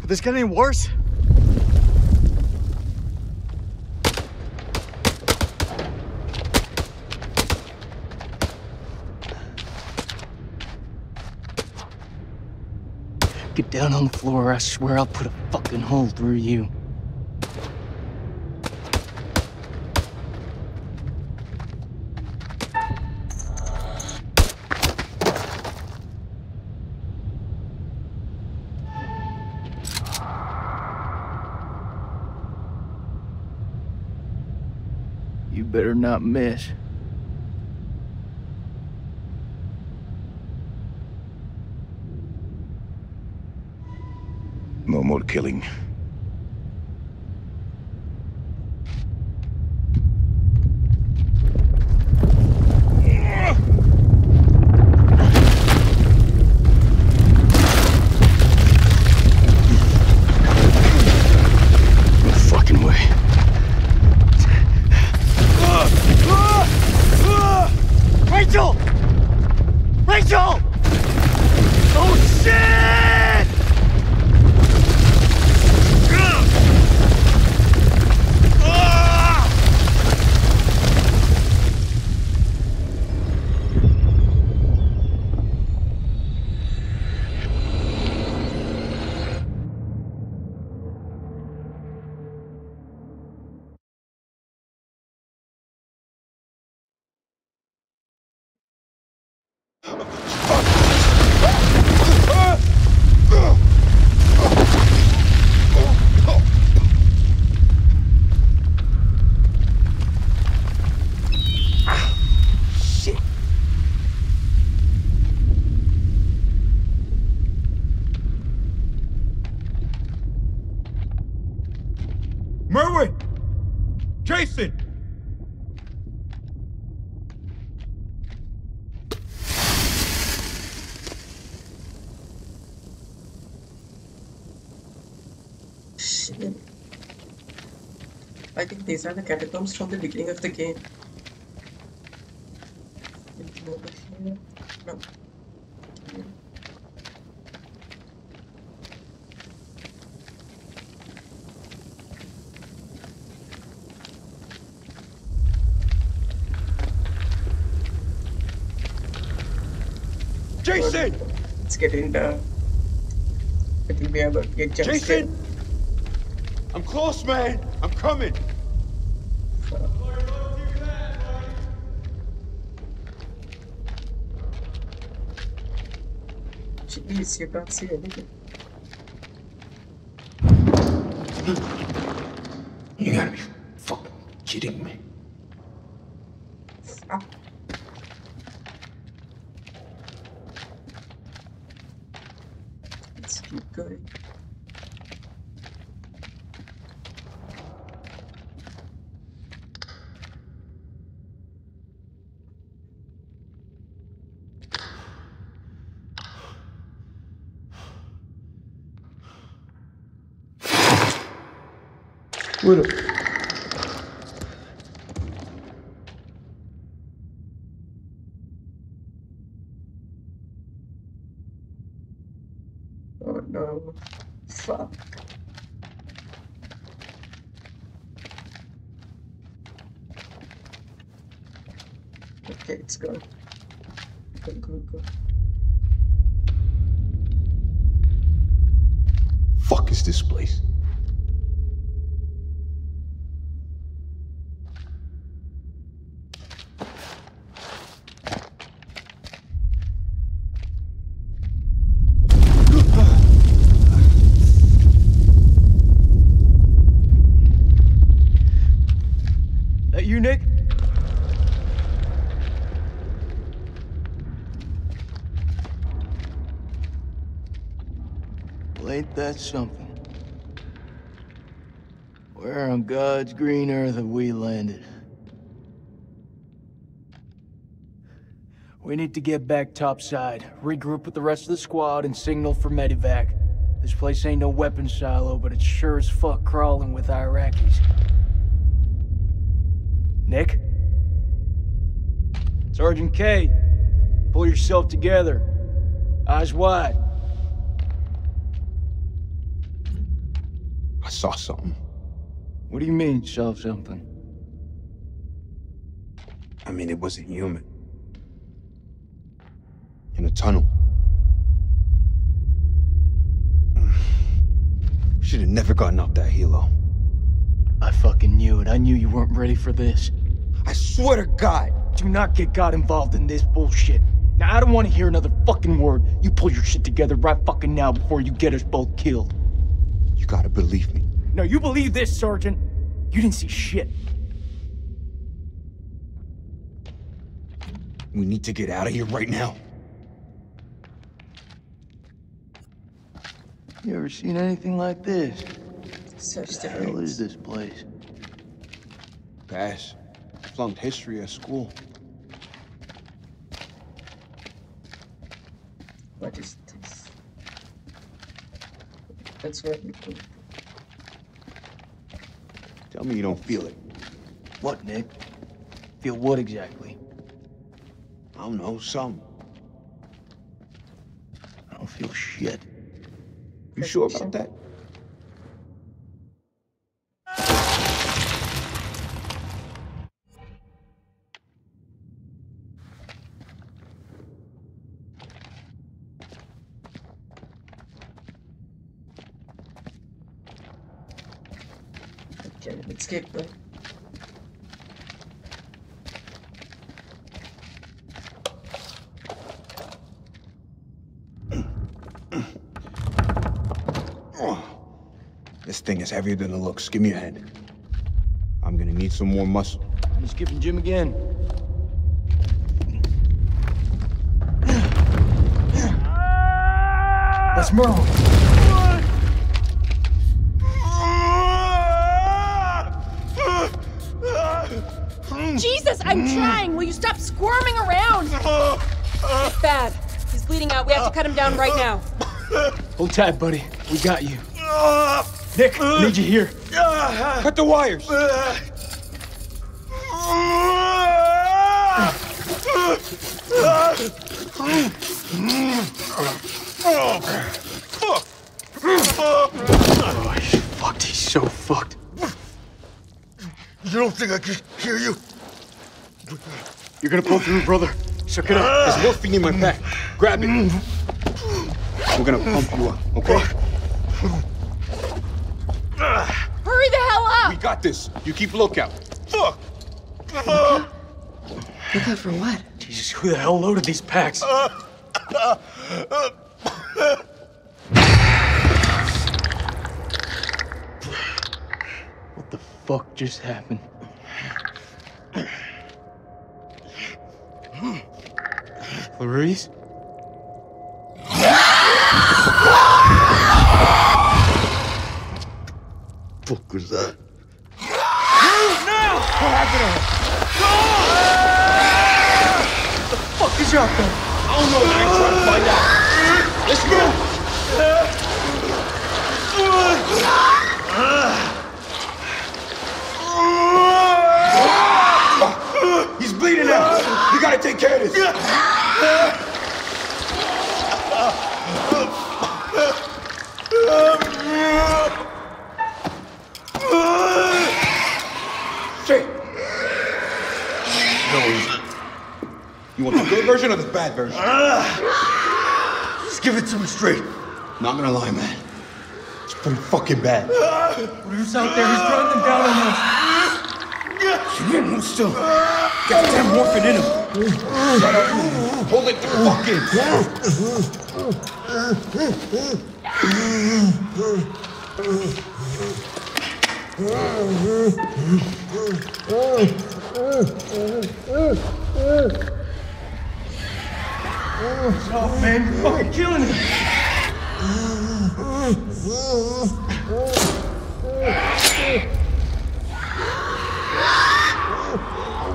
Could this get any worse? Get down on the floor, or I swear I'll put a fucking hole through you. You better not miss. No more killing. Are the catacombs from the beginning of the game. Anything over here? No. Jason! It's getting dark. It will be about to get jump Jason! I'm close, man. I'm coming. Jeez, you can't see anything. You gotta be fucking kidding me. Ah. Let's keep going. What a... Oh no. Fuck. Okay, it's gone. Go, go, go. Fuck is this place? That you, Nick? Well, ain't that something? Where on God's green earth have we landed? We need to get back topside, regroup with the rest of the squad, and signal for medevac. This place ain't no weapons silo, but it's sure as fuck crawling with Iraqis. Nick? Sergeant Kay, pull yourself together. Eyes wide. Saw something. What do you mean, saw something? I mean, it wasn't human. In a tunnel. Should have never gotten up that helo. I fucking knew it. I knew you weren't ready for this. I swear to God! Do not get God involved in this bullshit. Now, I don't want to hear another fucking word. You pull your shit together right fucking now before you get us both killed. You gotta believe me. No, you believe this, Sergeant. You didn't see shit. We need to get out of here right now. You ever seen anything like this? Search What the the hell rooms. is this place? Pass. Flunked history at school. What is this? That's where we go. Tell me you don't feel it. What, Nick? Feel what exactly? I don't know, some. I don't feel shit. You sure about that? Heavier than it looks. Give me a hand. I'm gonna need some more muscle. He's skipping Jim again. That's Merle. Jesus, I'm trying. Will you stop squirming around? It's bad. He's bleeding out. We have to cut him down right now. Hold tight, buddy. We got you. Ah. Nick, I need you here. Cut the wires! Oh, he's fucked. He's so fucked. You don't think I can hear you? You're gonna pull through, brother. Suck it up. There's morphine in my pack. Grab it. We're gonna pump you up, okay? Hurry the hell up! We got this. You keep lookout. Fuck! Look out for what? Jesus, who the hell loaded these packs? What the fuck just happened? Clarice? Fuck was that? What happened to her? What the fuck is out there? I don't know, man. Trying to find out. Let's go. He's bleeding out. You gotta take care of this. Straight. No, he's... You want the good version or the bad version? Ah! Just give it to me straight. Not gonna lie, man. It's pretty fucking bad. Whatever's out there, he's driving them down on us. You didn't hold still. Got the damn morphine in him. Shut up, man. Hold it the Oh, man, you're fucking killing him.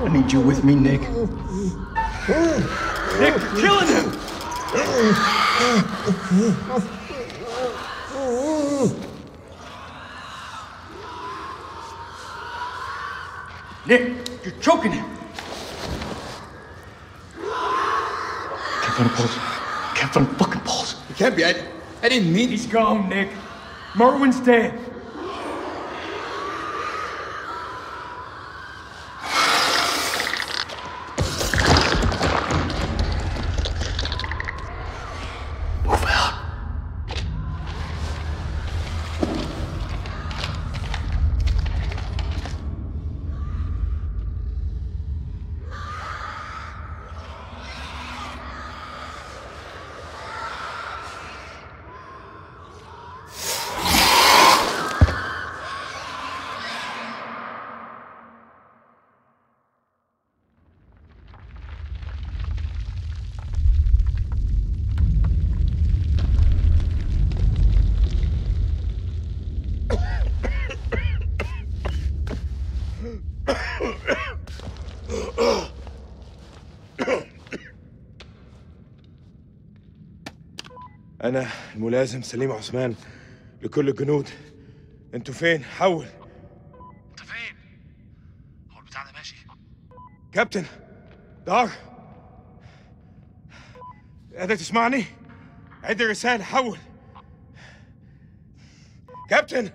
I need you with me, Nick. Nick, you're killing him. Nick, you're choking him. Can't find a pulse. Can't find a fucking pulse. It can't be. I, I didn't mean. He's gone, Nick. Merwin's dead. أنا الملازم سليم عثمان لكل الجنود. أنتوا فين؟ حول. أنت فين؟ هو البتاع ده ماشي. كابتن دار. قادر تسمعني؟ عد الرسالة حول. كابتن.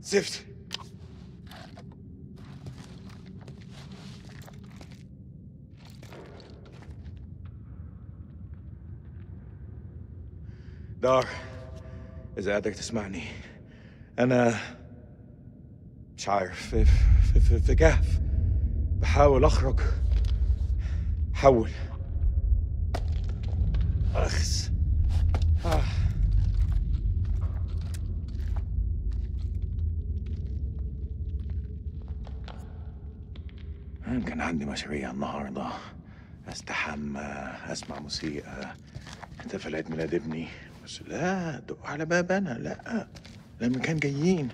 زفت. دار إذا قادر تسمعني. أنا مش عارف في, في, في, في كهف. بحاول أخرج. حول. أخس. آه. كان عندي مشاريع النهاردة. أستحمى أسمع موسيقى. احتفل عيد ميلاد ابني. بس لا دق على باب أنا لا لما كان جايين.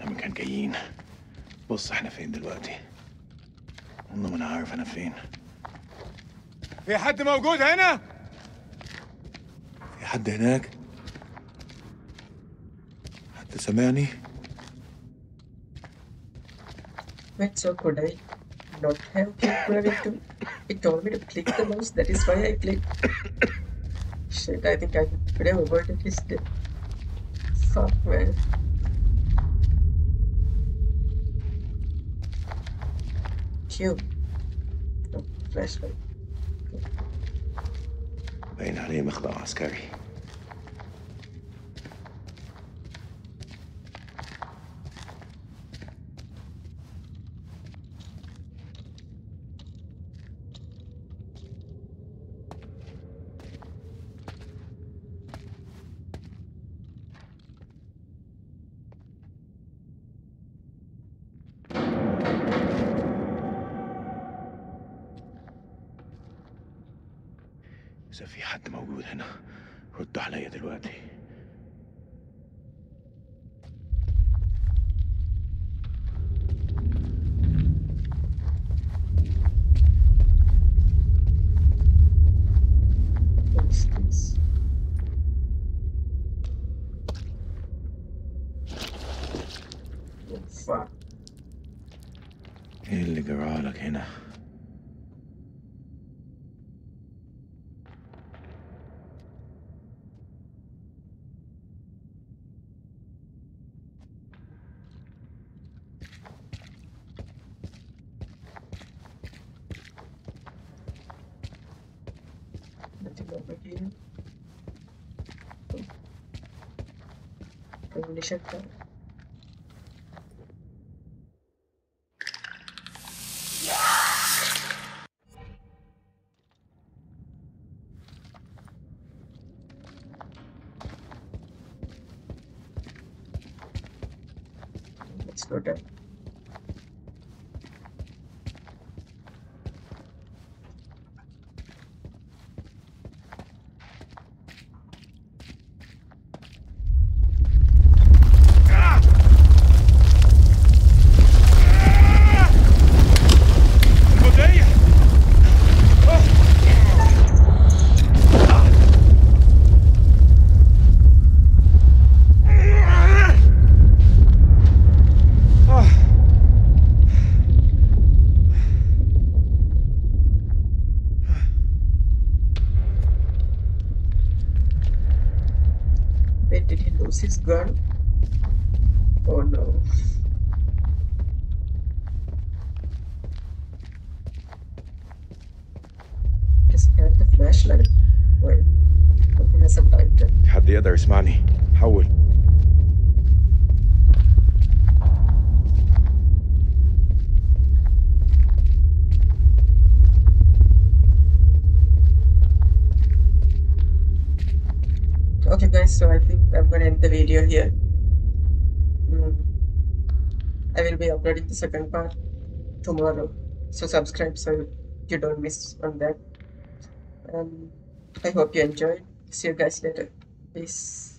لما كان جايين. بص إحنا فين دلوقتي؟ والله ما أنا عارف أنا فين. في حد موجود هنا؟ في حد هناك؟ حد سامعني Wait, so could I not have clicked Gravity 2? It told me to click the mouse, that is why I clicked. Shit, I think I could have avoided his death. Fuck, man. Q. No, flashlight. باين عليه مخبأ عسكري حد موجود هنا. ردوا عليا دلوقتي. gerçekten. حد يقدر يسمعني حول Okay guys, so I think I'm gonna end the video here. Mm. I will be uploading the second part tomorrow. So subscribe so you don't miss on that. And I hope you enjoyed. See you guys later. Peace.